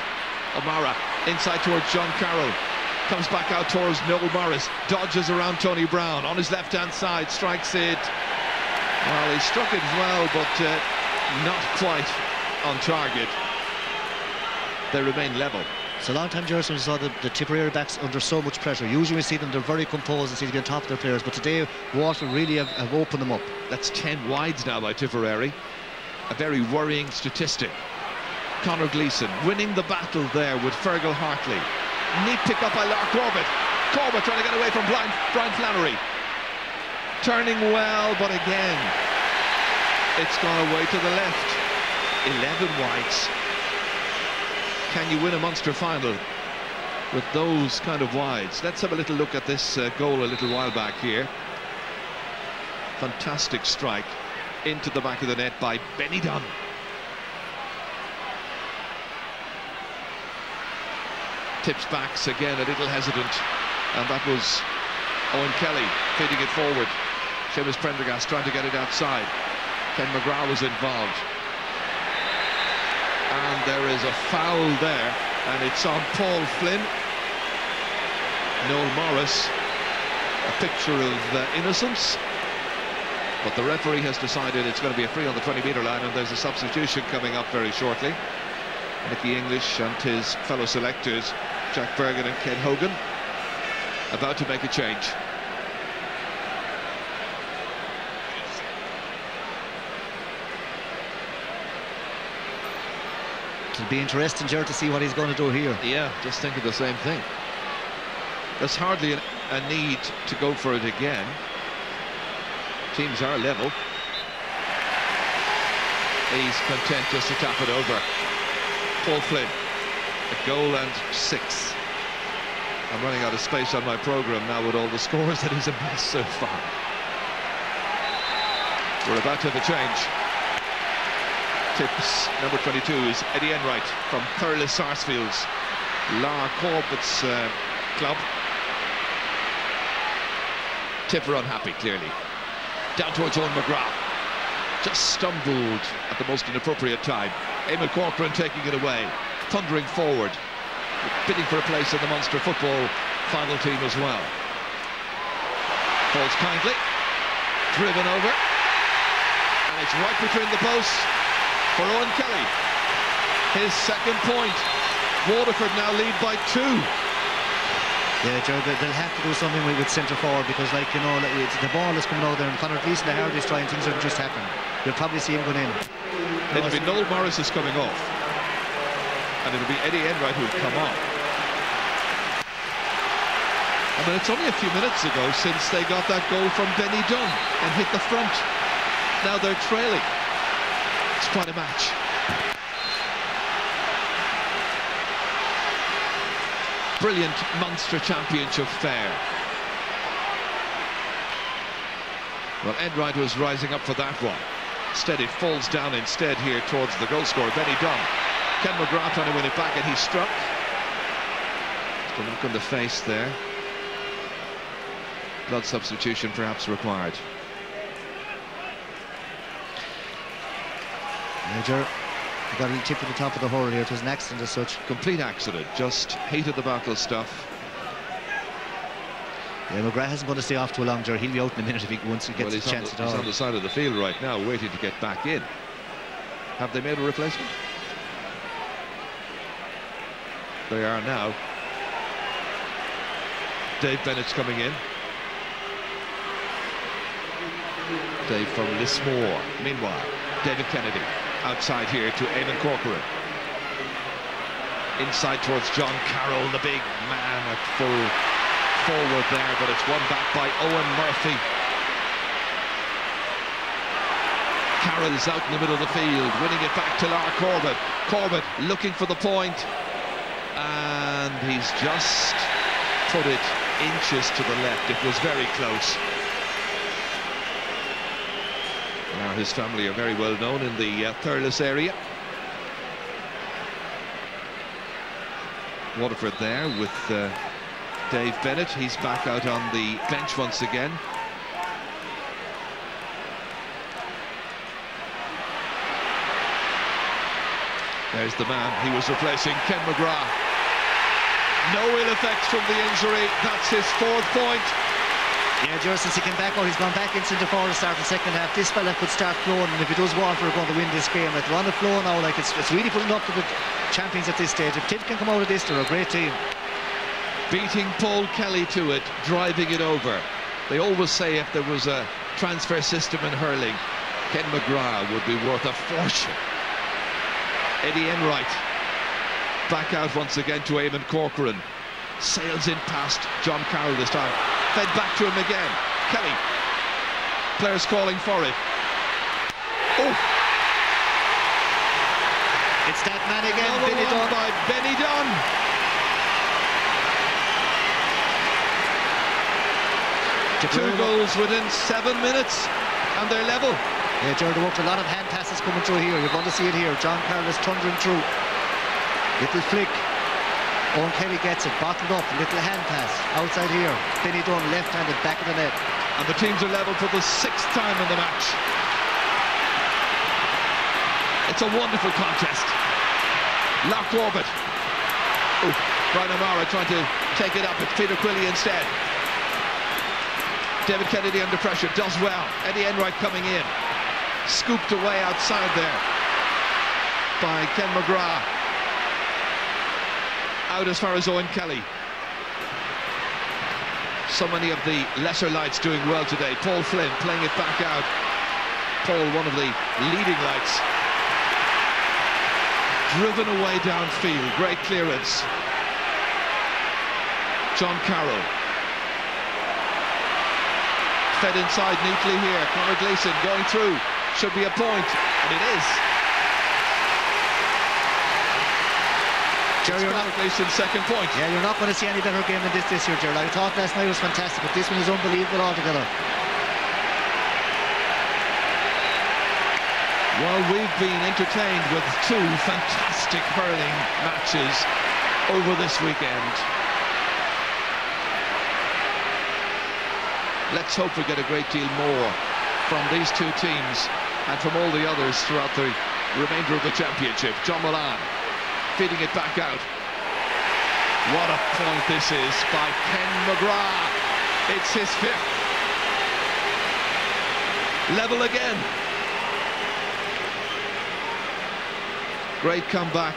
O'Meara inside towards John Carroll. Comes back out towards Noel Morris. Dodges around Tony Browne. On his left-hand side, strikes it. Well, he struck it well, but uh, not quite on target. They remain level. It's a long time, we saw the, the Tipperary backs under so much pressure. Usually we see them, they're very composed and see to be on top of their players, but today Water really have, have opened them up. That's 10 wides now by Tipperary. A very worrying statistic. Conor Gleeson winning the battle there with Fergal Hartley. Neat pick up by Lar Corbett. Corbett trying to get away from Brian, Brian Flannery. Turning well, but again, It's gone away to the left. 11 wides. Can you win a Munster final with those kind of wides? Let's have a little look at this uh, goal a little while back here. Fantastic strike into the back of the net by Benny Dunne. Tips backs again, a little hesitant, and that was Eoin Kelly feeding it forward. Seamus Prendergast trying to get it outside. Ken McGrath was involved. And there is a foul there, and it's on Paul Flynn. Noel Morris, a picture of uh, innocence. But the referee has decided it's going to be a free on the 20-metre line, and there's a substitution coming up very shortly. Nicky English and his fellow selectors, Jack Bergin and Ken Hogan, about to make a change. It'll be interesting, Jared, to see what he's going to do here. Yeah, just thinking the same thing. There's hardly an, a need to go for it again. Teams are level. He's content just to tap it over. Paul Flynn, a goal and six. I'm running out of space on my programme now with all the scores that he's amassed so far. We're about to have a change. Tips number 22 is Eddie Enright from Thurles Sarsfields, Lar Corbett's uh, club. Tipper unhappy, clearly. Down towards Eoin McGrath. Just stumbled at the most inappropriate time. Eamon Corcoran taking it away, thundering forward, bidding for a place in the Munster football final team as well. Falls kindly, driven over, and it's right between the posts for Eoin Kelly. His second point. Waterford now lead by two. Yeah, Joe, they'll have to do something with, with centre forward because, like, you know, the ball is coming out there and Conor Gleeson, the hard is trying, things have just happened. You'll probably see him going in. It'll be Noel Morris is coming off. And it'll be Eddie Enright who'll come on. I mean, it's only a few minutes ago since they got that goal from Benny Dunne and hit the front. Now they're trailing. It's quite a match. Brilliant Munster Championship fair. Well, Enright was rising up for that one. Instead, it falls down instead here towards the goal scorer, Benny Dunne. Ken McGrath trying to win it back, and he struck. Just a look on the face there. Blood substitution perhaps required. Major, you got a little tip at the top of the hole here. It was an accident as such. Complete accident, just hated the battle stuff. Yeah, McGrath isn't going to stay off too long, Jerry. He'll be out in a minute if he once he gets well, a chance the, at all. He's on the side of the field right now, waiting to get back in. Have they made a replacement? They are now. Dave Bennett's coming in. Dave from Lismore. Meanwhile, David Kennedy outside here to Eamon Corcoran. Inside towards John Carroll, the big man at full forward there, but it's won back by Owen Murphy. Carroll's out in the middle of the field, winning it back to Lar Corbett. Corbett looking for the point, and he's just put it inches to the left. It was very close. Now his family are very well known in the uh, Thurles area. Waterford there with uh, Dave Bennett. He's back out on the bench once again. There's the man he was replacing, Ken McGrath. No ill effects from the injury. That's his fourth point. Yeah, Joe, since he came back out, he's gone back into the forward start the second half. This fella could start flowing, and if he does are going to win this game. They're on the flow now, like it's, it's really putting up to the champions at this stage. If Tip can come out of this, they're a great team. Beating Paul Kelly to it, driving it over. They always say if there was a transfer system in hurling, Ken McGrath would be worth a fortune. Eddie Enright back out once again to Eamon Corcoran. Sails in past John Carroll this time. Fed back to him again. Kelly. Players calling for it. Oh, It's that man again, another one Dunne. by Benny. Two goals within seven minutes, and they're level. Yeah, Gerard worked a lot of hand passes coming through here. You're going to see it here. John Carlos thundering through. Little flick. Eoin Kelly gets it, bottled up, little hand pass. Outside here. Benny Dunne, left-handed, back of the net. And the teams are level for the sixth time in the match. It's a wonderful contest. Lar Corbett. Oh, Brian O'Meara trying to take it up. It's Peter Queally instead. David Kennedy under pressure, does well. Eddie Enright coming in. Scooped away outside there by Ken McGrath. Out as far as Eoin Kelly. So many of the lesser lights doing well today. Paul Flynn playing it back out. Paul, one of the leading lights. Driven away downfield. Great clearance. John Carroll. Fed inside neatly here. Conor Gleeson going through. Should be a point, and it is. Jerry, you're not, second point. yeah, you're not going to see any better game than this this year, Gerard. I thought last night was fantastic, but this one is unbelievable altogether. Well, we've been entertained with two fantastic hurling matches over this weekend. Let's hope we get a great deal more from these two teams and from all the others throughout the remainder of the championship. John Mullane feeding it back out. What a point this is by Ken McGrath. It's his fifth. Level again. Great comeback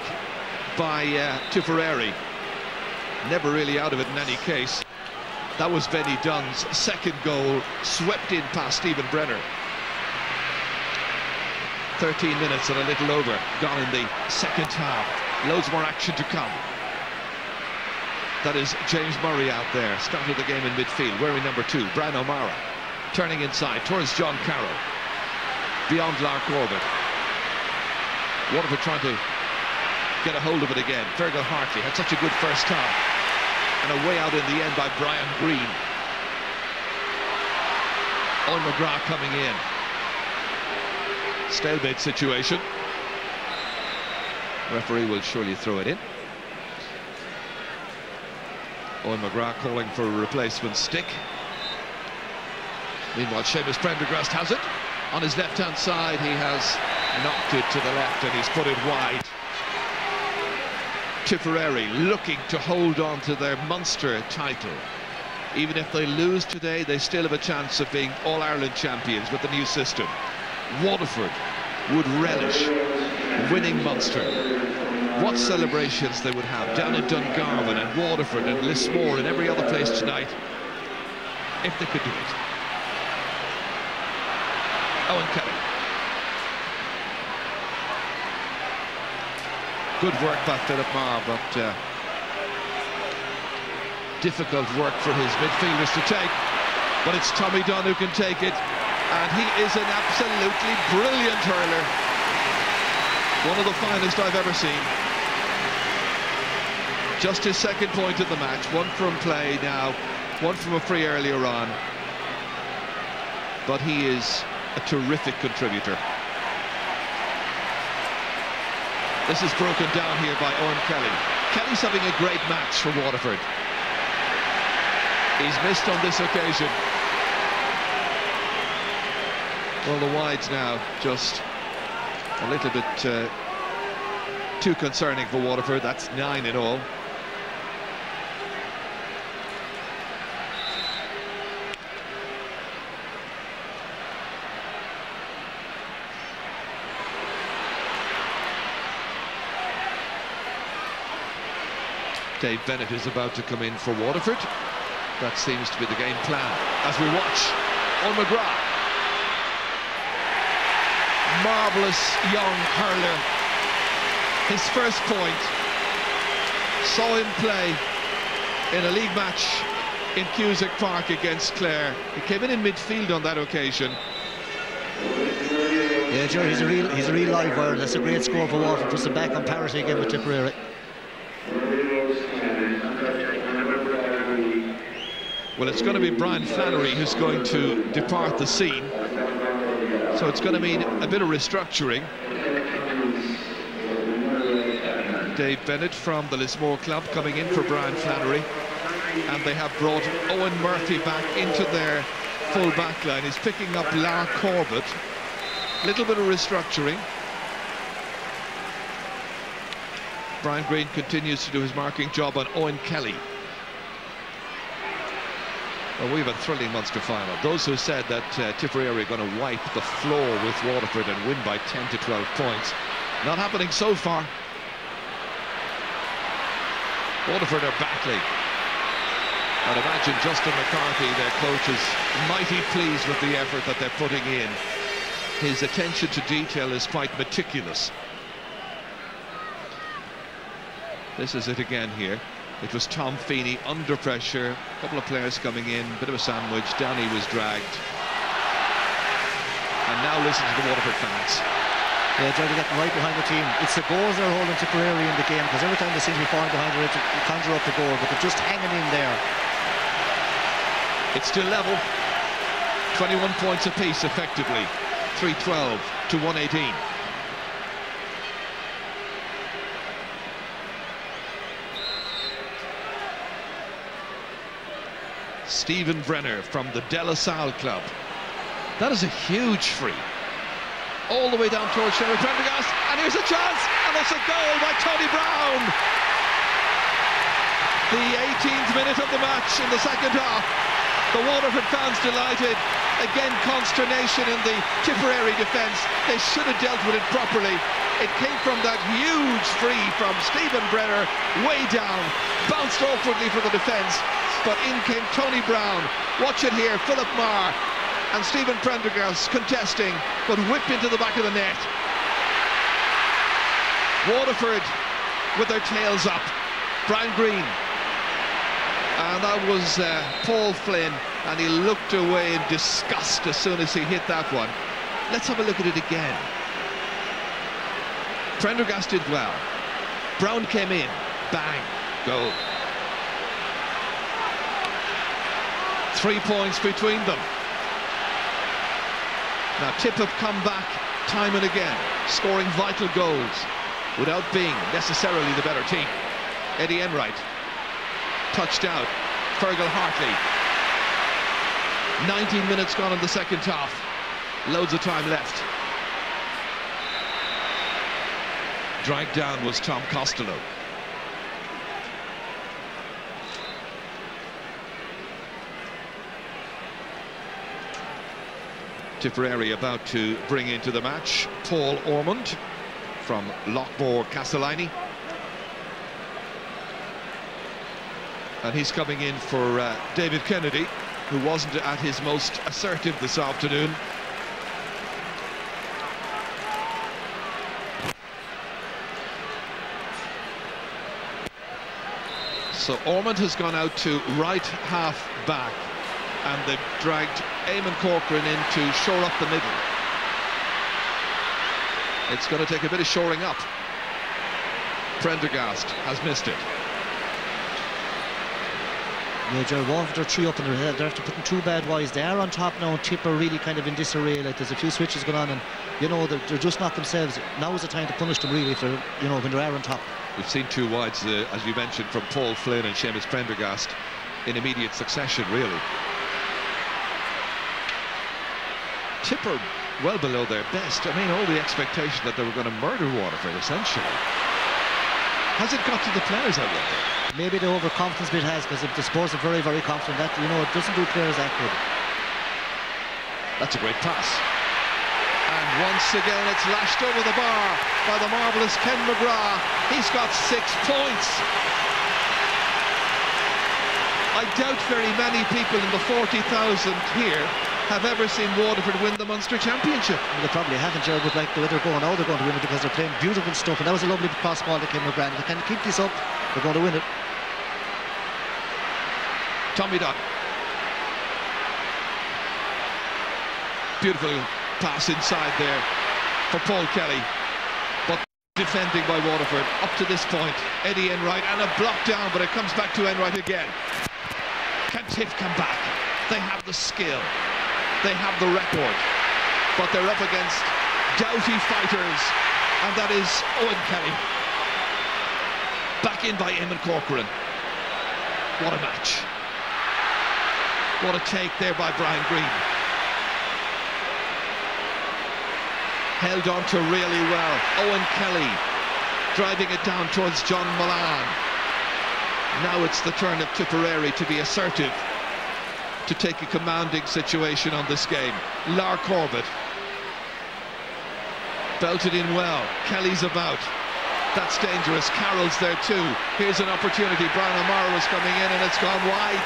by uh. Never really out of it in any case. That was Benny Dunne's second goal, swept in past Stephen Brenner. 13 minutes and a little over gone in the second half. Loads more action to come. That is James Murray out there, started the game in midfield, wearing number two, Brian O'Meara. Turning inside towards John Carroll. Beyond Lar Corbett. Waterford trying to get a hold of it again. Fergal Hartley had such a good first half. And a way out in the end by Brian Greene. Eoin McGrath coming in. Stalemate situation. Referee will surely throw it in. Eoin McGrath calling for a replacement stick. Meanwhile, Seamus Prendergast has it. On his left-hand side, he has knocked it to the left and he's put it wide. Tipperary looking to hold on to their Munster title. Even if they lose today, they still have a chance of being All-Ireland champions with the new system. Waterford would relish winning Munster. What celebrations they would have down in Dungarvan and Waterford and Lismore and every other place tonight if they could do it. Eoin Kelly. Good work by Philip Maher, but uh, difficult work for his midfielders to take. But it's Tommy Dunne who can take it, and he is an absolutely brilliant hurler. One of the finest I've ever seen. Just his second point of the match, one from play now, one from a free earlier on. But he is a terrific contributor. This is broken down here by Eoin Kelly. Kelly's having a great match for Waterford. He's missed on this occasion. Well, the wides now just a little bit uh, too concerning for Waterford. That's nine in all. Dave Bennett is about to come in for Waterford. That seems to be the game plan as we watch Eoin McGrath. Marvellous young hurler. His first point. Saw him play in a league match in Cusack Park against Clare. He came in in midfield on that occasion. Yeah, Jerry, he's a real he's a real live wire. That's a great score for Waterford. Puts them back on parity again with Tipperary. Well, it's going to be Brian Flannery who's going to depart the scene. So it's going to mean a bit of restructuring. Dave Bennett from the Lismore Club coming in for Brian Flannery. And they have brought Owen Murphy back into their full back line. He's picking up Lar Corbett. Little bit of restructuring. Brian Greene continues to do his marking job on Eoin Kelly. Well, we have a thrilling Munster final. Those who said that uh, Tipperary are going to wipe the floor with Waterford and win by 10 to 12 points, not happening so far. Waterford are battling. I'd imagine Justin McCarthy, their coach, is mighty pleased with the effort that they're putting in. His attention to detail is quite meticulous. This is it again here. It was Tom Feeney under pressure, a couple of players coming in, bit of a sandwich, Danny was dragged. And now listen to the Waterford fans. Yeah, trying to get right behind the team. It's the goals they're holding Tipperary in the game because every time they seem to be falling behind, they conjure up the goal, but they're just hanging in there. It's still level. 21 points apiece, effectively. 312 to 118. Stephen Brenner from the De La Salle Club. That is a huge free. All the way down towards Sherry Prendergast, and here's a chance, and it's a goal by Tony Browne. The 18th minute of the match in the second half. The Waterford fans delighted. Again, consternation in the Tipperary defence. They should have dealt with it properly. It came from that huge free from Stephen Brenner, way down, bounced awkwardly for the defence, but in came Tony Browne. Watch it here, Philip Maher and Stephen Prendergast contesting, but whipped into the back of the net. Waterford with their tails up. Brian Greene. And that was uh, Paul Flynn, and he looked away in disgust as soon as he hit that one. Let's have a look at it again. Prendergast did well. Browne came in. Bang. Goal. Three points between them. Now Tip have come back time and again, scoring vital goals without being necessarily the better team. Eddie Enright touched out. Fergal Hartley. 19 minutes gone in the second half. Loads of time left. Dragged down was Tom Costello. Tipperary about to bring into the match Paul Ormond from Loughmore Castleiney. And he's coming in for uh, David Kennedy, who wasn't at his most assertive this afternoon. So Ormond has gone out to right half back and they've dragged Eamon Corcoran in to shore up the middle. It's going to take a bit of shoring up. Prendergast has missed it. Yeah, Joe Waterford are three up in their head. They're after putting two bad wides. They are on top now, and Tip are really kind of in disarray. Like there's a few switches going on, and you know they're, they're just not themselves. Now is the time to punish them really if they're you know when they are on top. We've seen two wides, uh, as you mentioned, from Paul Flynn and Seamus Prendergast in immediate succession, really. Tipper well below their best. I mean, all the expectation that they were going to murder Waterford, essentially. Has it got to the players, I wonder? Maybe the overconfidence bit has, because the Spurs are very, very confident. That you know, it doesn't do players that good. That's a great pass. And once again, it's lashed over the bar by the marvellous Ken McGrath. He's got six points. I doubt very many people in the 40,000 here have ever seen Waterford win the Munster Championship. Well, they probably haven't, Gerald, but like the way they're going now, they're going to win it because they're playing beautiful stuff. And that was a lovely cross ball that came to Brand. If they can keep this up, they're going to win it. Tommy Dunne. Beautiful pass inside there for Paul Kelly. But defending by Waterford up to this point. Eddie Enright and a block down, but it comes back to Enright again. Can Tipp come back? They have the skill. They have the record. But they're up against doughty fighters, and that is Eoin Kelly. Back in by Eamon Corcoran. What a match. What a take there by Brian Greene. Held on to really well. Eoin Kelly driving it down towards John Mullane. Now it's the turn of Tipperary to be assertive, to take a commanding situation on this game. Lar Corbett belted in well. Kelly's about. That's dangerous. Carroll's there too. Here's an opportunity. Brian O'Meara was coming in and it's gone wide.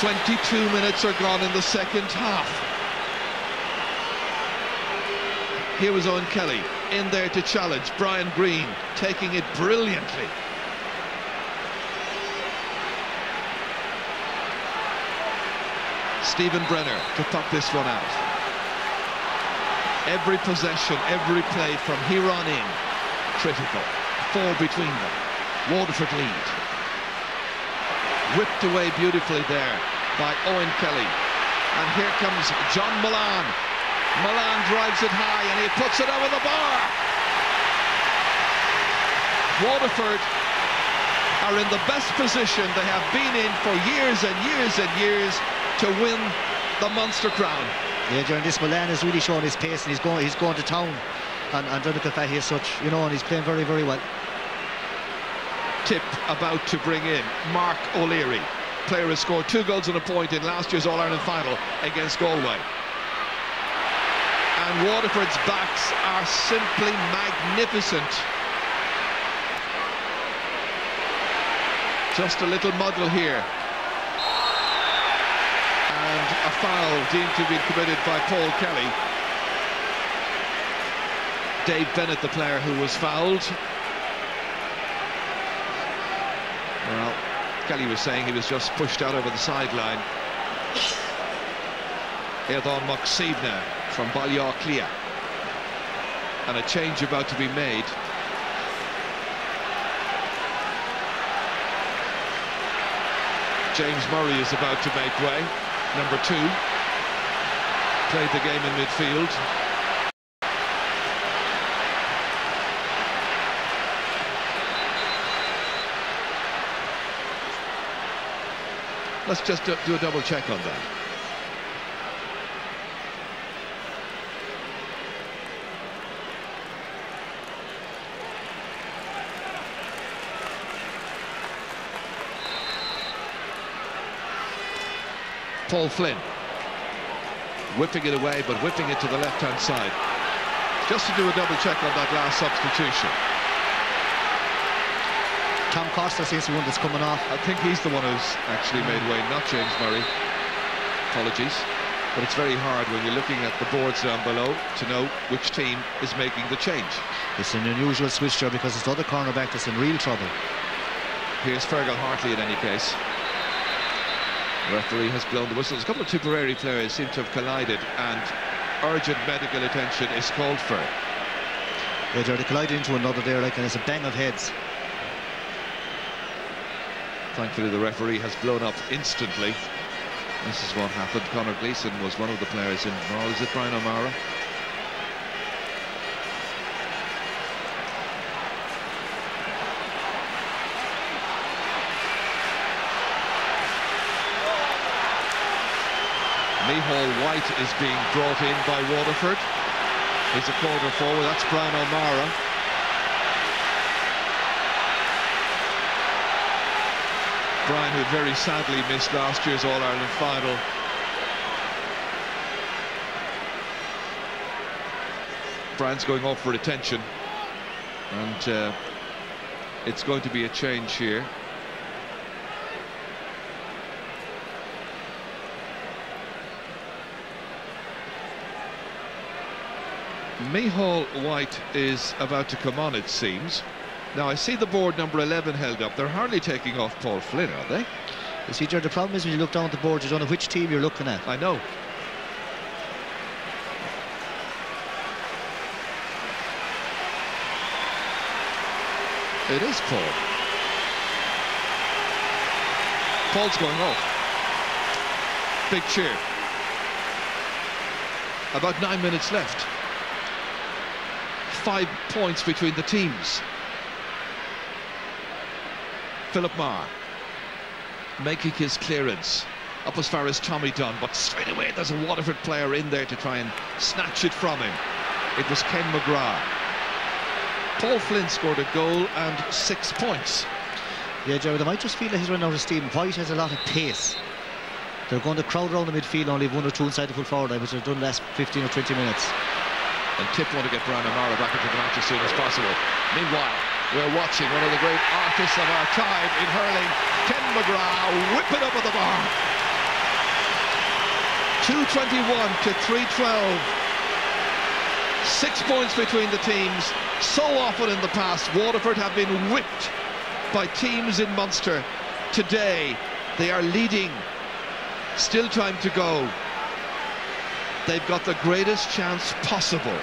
22 minutes are gone in the second half. Here was Eoin Kelly in there to challenge. Brian Greene taking it brilliantly. Stephen Brenner to tuck this one out. Every possession, every play from here on in, critical. Four between them. Waterford lead. Whipped away beautifully there by Eoin Kelly. And here comes John Mullane. Mullane drives it high and he puts it over the bar. Waterford are in the best position they have been in for years and years and years to win the Munster crown. Yeah, during this, Mullane has really shown his pace and he's going, he's going to town on, on Donnacha Fahy as such, you know, and he's playing very, very well. Tip about to bring in Mark O'Leary. Player has scored two goals and a point in last year's All-Ireland final against Galway. And Waterford's backs are simply magnificent. Just a little muddle here. And a foul deemed to be committed by Paul Kelly. Dave Bennett, the player who was fouled. Well, Kelly was saying he was just pushed out over the sideline. Aodán Mac Suibhne from Baile Átha Cliath. And a change about to be made. James Murray is about to make way. Number two. Played the game in midfield. Let's just do a double check on that. Paul Flynn whipping it away but whipping it to the left hand side just to do a double check on that last substitution Tom Costa seems to be one that's coming off. I think he's the one who's actually made way, not James Murray. Apologies. But it's very hard when you're looking at the boards down below to know which team is making the change. It's an unusual switch there because it's the other cornerback that's in real trouble. Here's Fergal Hartley in any case. The referee has blown the whistles. A couple of Tipperary players seem to have collided and urgent medical attention is called for. Yeah, they collided into another there, like, and it's a bang of heads. Thankfully, the referee has blown up instantly. This is what happened. Conor Gleeson was one of the players in. Oh, is it Brian O'Meara? Mihal White is being brought in by Waterford. He's a quarter forward. That's Brian O'Meara. Brian, who very sadly missed last year's All-Ireland final. Brian's going off for attention. And uh, it's going to be a change here. Mihal White is about to come on, it seems. Now, I see the board number 11 held up. They're hardly taking off Paul Flynn, are they? You see, the problem is when you look down at the board, you don't know which team you're looking at. I know. It is Paul. Paul's going off. Big cheer. About nine minutes left. Five points between the teams. Philip Maher making his clearance up as far as Tommy Dunne, but straight away there's a Waterford player in there to try and snatch it from him. It was Ken McGrath. Paul Flynn scored a goal and six points. Yeah, Gerald, I might just feel that he's running out of steam. White has a lot of pace. They're going to crowd around the midfield, only one or two inside the full forward line, which they've done last 15 or 20 minutes. And Tip want to get Brian O'Meara back into the match as soon as possible. Meanwhile, we're watching one of the great artists of our time in hurling, Ken McGrath, whip it up at the bar. 221 to 312. Six points between the teams. So often in the past, Waterford have been whipped by teams in Munster. Today, they are leading. Still time to go. They've got the greatest chance possible.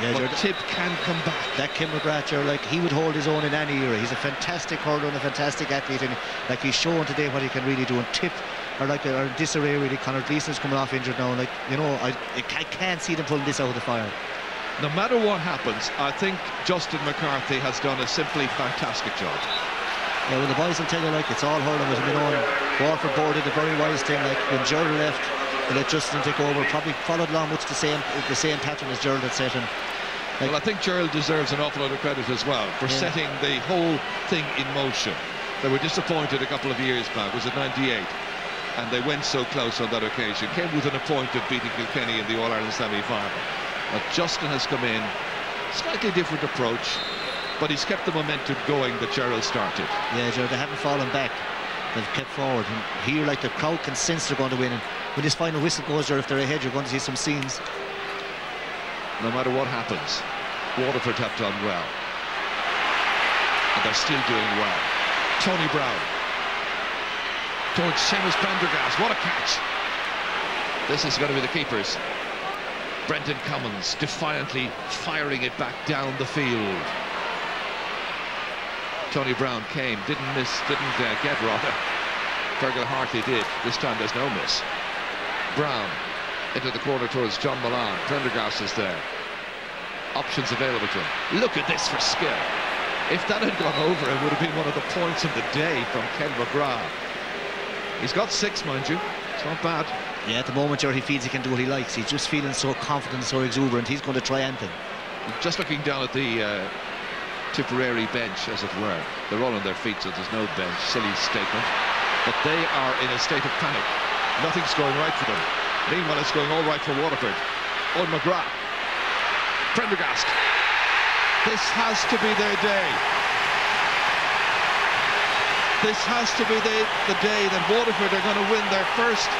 Yeah, but Tip can come back. that Ken McGrath, like he would hold his own in any era. He's a fantastic hurler and a fantastic athlete, and like he's shown today what he can really do. And Tip are like are in disarray really. Conor Gleeson's coming off injured now. Like you know, I I can't see them pulling this out of the fire. No matter what happens, I think Justin McCarthy has done a simply fantastic job. Yeah, well, the boys will tell you, like, it's all hurling with him, you know, and Waterford board did a very wise thing, like, when Gerald left, let Justin take over, probably followed along much the same the same pattern as Gerald had set him. Like, Well, I think Gerald deserves an awful lot of credit as well for Yeah. setting the whole thing in motion. They were disappointed a couple of years back, was it 98? And they went so close on that occasion. Came within a point of beating Kilkenny in the All-Ireland semi-final. But Justin has come in, slightly different approach, but he's kept the momentum going that Gerald started. yeah, Gerald, they haven't fallen back. They've kept forward. And here, like, the crowd can sense they're going to win. And when this final whistle goes there, if they're ahead, you're going to see some scenes. No matter what happens, Waterford have done well. And they're still doing well. Tony Browne towards Seamus Prendergast. What a catch! This is going to be the keepers. Brendan Cummins defiantly firing it back down the field. Tony Browne came, didn't miss, didn't uh, get rather. Fergal Hartley did. This time there's no miss. Browne into the corner towards John Mullane. Prendergast is there. Options available to him. Look at this for skill. If that had gone over, it would have been one of the points of the day from Ken McGrath. He's got six, mind you. It's not bad. Yeah, at the moment, Gerald, he feels he can do what he likes. He's just feeling so confident, so exuberant. He's going to try anything. Just looking down at the uh, Tipperary bench, as it were. They're all on their feet, so there's no bench. Silly statement. But they are in a state of panic. Nothing's going right for them. Meanwhile, it's going all right for Waterford. Eoin McGrath. Prendergast. This has to be their day. This has to be the, the day that Waterford are going to win their first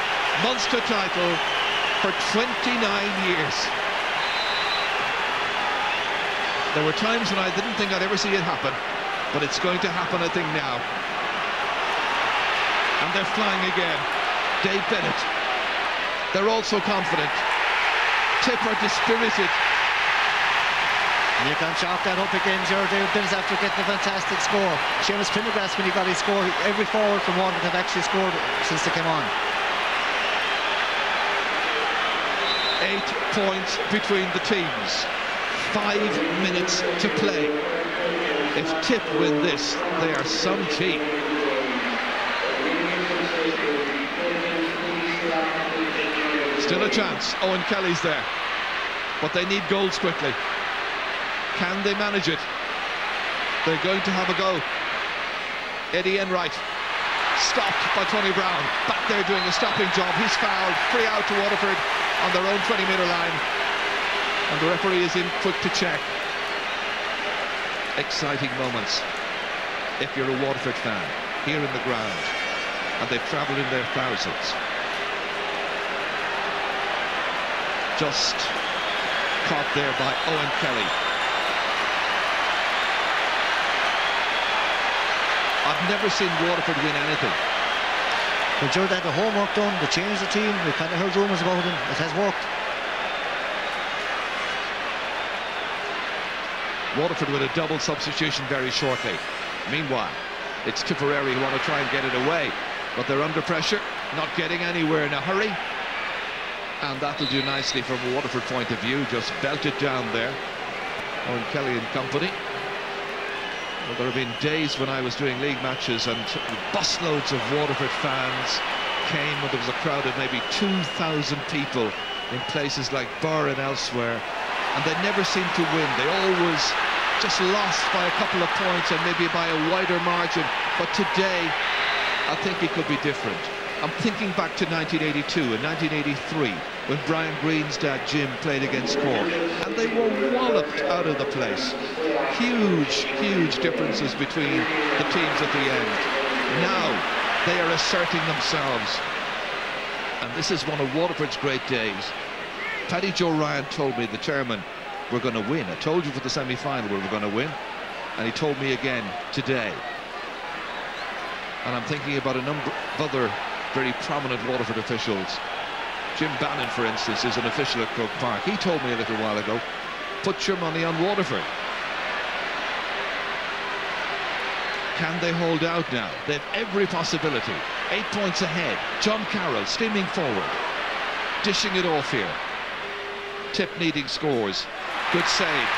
Munster title for 29 years. There were times when I didn't think I'd ever see it happen, but it's going to happen, I think, now. And they're flying again. Dave Bennett. They're also confident. Tipper dispirited. And you can't chalk that up again, David Bennett after getting a fantastic score. Seamus Prendergast, when he got his score, every forward from Waterford have actually scored since they came on. Eight points between the teams. Five minutes to play. If Tip win this, they are some team. Still a chance. Eoin Kelly's there. But they need goals quickly. Can they manage it? They're going to have a go. Eddie Enright. Stopped by Tony Browne. Back there doing a stopping job. He's fouled. Free out to Waterford on their own 20 metre line. And the referee is in quick to check. Exciting moments. If you're a Waterford fan, here in the ground. And they've travelled in their thousands. Just caught there by Eoin Kelly. I've never seen Waterford win anything. Well, Gerald had the homework done, they changed the team, we kind of heard rumours about him, it has worked. Waterford with a double substitution very shortly. Meanwhile, it's Tipperary who want to try and get it away, but they're under pressure, not getting anywhere in a hurry. And that'll do nicely from a Waterford point of view, just belt it down there. Eoin Kelly and company. Well, there have been days when I was doing league matches and busloads of Waterford fans came and there was a crowd of maybe 2,000 people in places like Birr and elsewhere and they never seemed to win. They always just lost by a couple of points and maybe by a wider margin. But today, I think it could be different. I'm thinking back to 1982 and 1983 when Brian Greene's dad Jim played against Cork and they were walloped out of the place. Huge, huge differences between the teams at the end. Now they are asserting themselves. And this is one of Waterford's great days. Paddy Joe Ryan told me, the chairman, we're going to win. I told you for the semi-final we were going to win. And he told me again today. And I'm thinking about a number of other very prominent Waterford officials. Jim Bannon, for instance, is an official at Croke Park. He told me a little while ago, put your money on Waterford. Can they hold out now? They've every possibility. Eight points ahead. John Carroll steaming forward. Dishing it off here. Tip needing scores. Good save.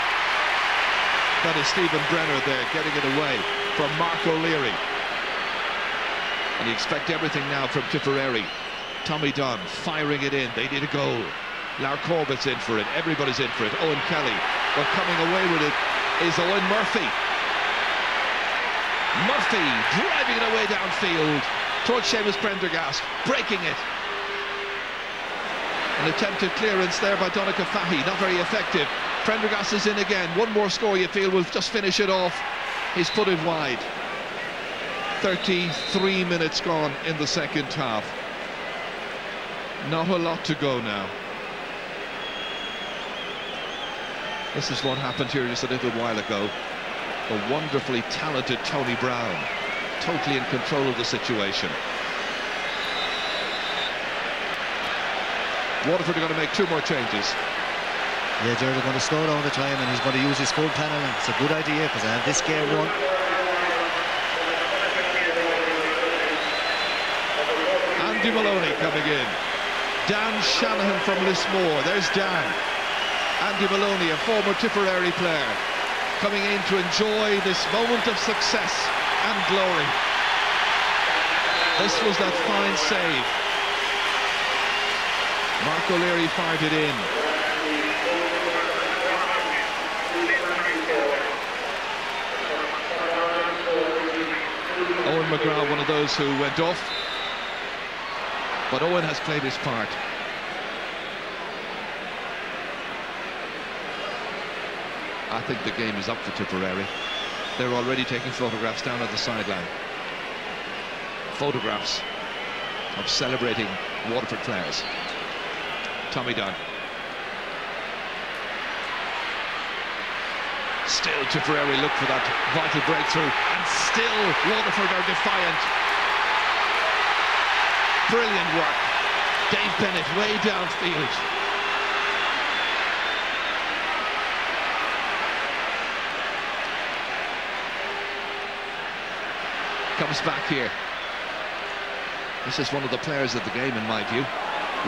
That is Stephen Brenner there, getting it away from Mark O'Leary. And you expect everything now from Tipperary. Tommy Dunne firing it in. They need a goal. Lar Corbett's in for it. Everybody's in for it. Eoin Kelly. But coming away with it is Eoin Murphy. Murphy driving it away downfield towards Seamus Prendergast, breaking it. An attempted clearance there by Donncha Fahy, not very effective. Prendergast is in again. One more score you feel will just finish it off. He's put it wide. 33 minutes gone in the second half. Not a lot to go now. This is what happened here just a little while ago. A wonderfully talented Tony Browne, totally in control of the situation. Waterford are going to make two more changes. Yeah, Gerald, going to slow down the time and he's going to use his full panel and it's a good idea because I have this game won. Andy Maloney coming in. Dan Shanahan from Lismore. There's Dan. Andy Maloney, a former Tipperary player, coming in to enjoy this moment of success and glory. This was that fine save. Mark O'Leary fired it in. Eoin McGrath, one of those who went off. But Eoin has played his part. I think the game is up for Tipperary. They're already taking photographs down at the sideline. Photographs of celebrating Waterford players. Tommy Dunne. Still Tipperary look for that vital breakthrough and still Waterford are defiant. Brilliant work. Dave Bennett way downfield. Comes back here. This is one of the players of the game in my view.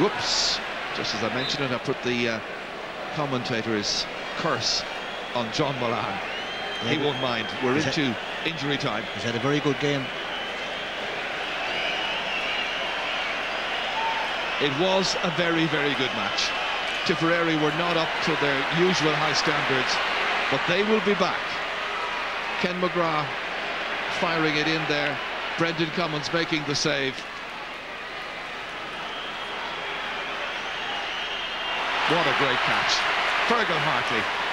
Whoops. Just as I mentioned it, I put the uh, commentator's curse on John Mullane. Yeah, he won't mind. We're into injury time. He's had a very good game. It was a very, very good match. Tipperary were not up to their usual high standards, but they will be back. Ken McGrath firing it in there. Brendan Cummins making the save. What a great catch. Fergal Hartley.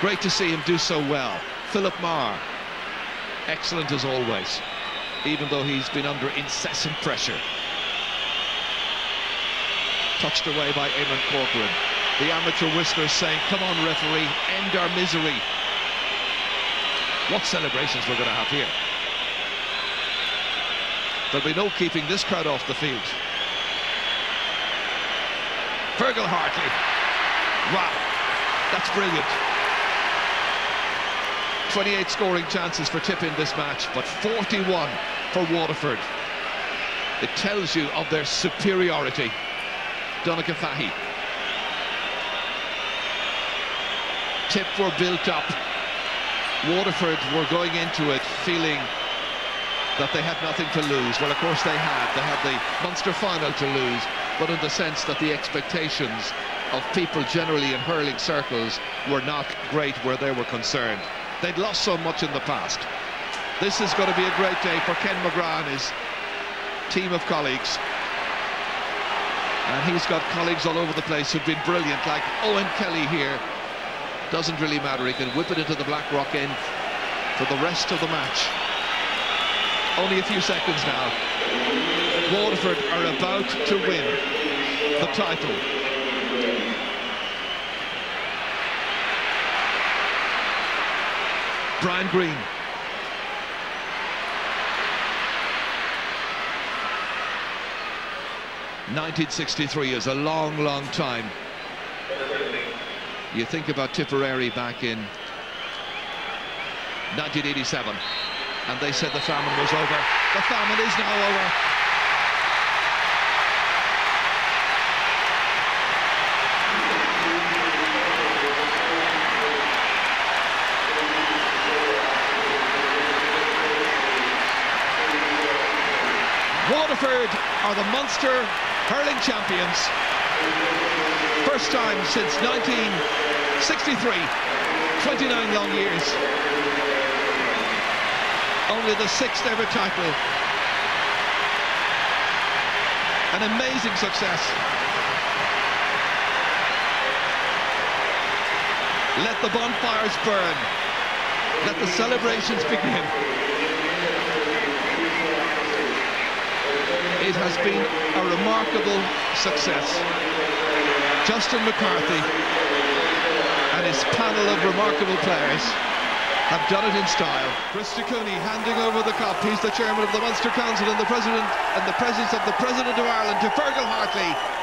Great to see him do so well. Philip Maher. Excellent as always, even though he's been under incessant pressure. Touched away by Eamon Corcoran. The amateur whistlers saying, come on referee, end our misery. What celebrations we're going to have here. There'll be no keeping this crowd off the field. Fergal Hartley. Wow, that's brilliant. 28 scoring chances for Tip in this match, but 41 for Waterford. It tells you of their superiority. Donncha Fahy. Tip were built up. Waterford were going into it feeling that they had nothing to lose. Well, of course they had. They had the Munster final to lose, but in the sense that the expectations of people generally in hurling circles were not great where they were concerned. They'd lost so much in the past. This is going to be a great day for Ken McGrath and his team of colleagues. And he's got colleagues all over the place who've been brilliant, like Eoin Kelly here. Doesn't really matter, he can whip it into the Black Rock end for the rest of the match. Only a few seconds now. Waterford are about to win the title. Brian Greene. Nineteen sixty-three is a long, long time. You think about Tipperary back in 1987 and they said the famine was over. The famine is now over. Waterford are the Munster hurling champions. First time since 1963, 29 long years only the sixth ever title. An amazing success. Let the bonfires burn. Let the celebrations begin. It has been a remarkable success. Justin McCarthy and his panel of remarkable players have done it in style. Christy Cooney handing over the cup. He's the chairman of the Munster Council and the president and the presence of the president of Ireland to Fergal Hartley.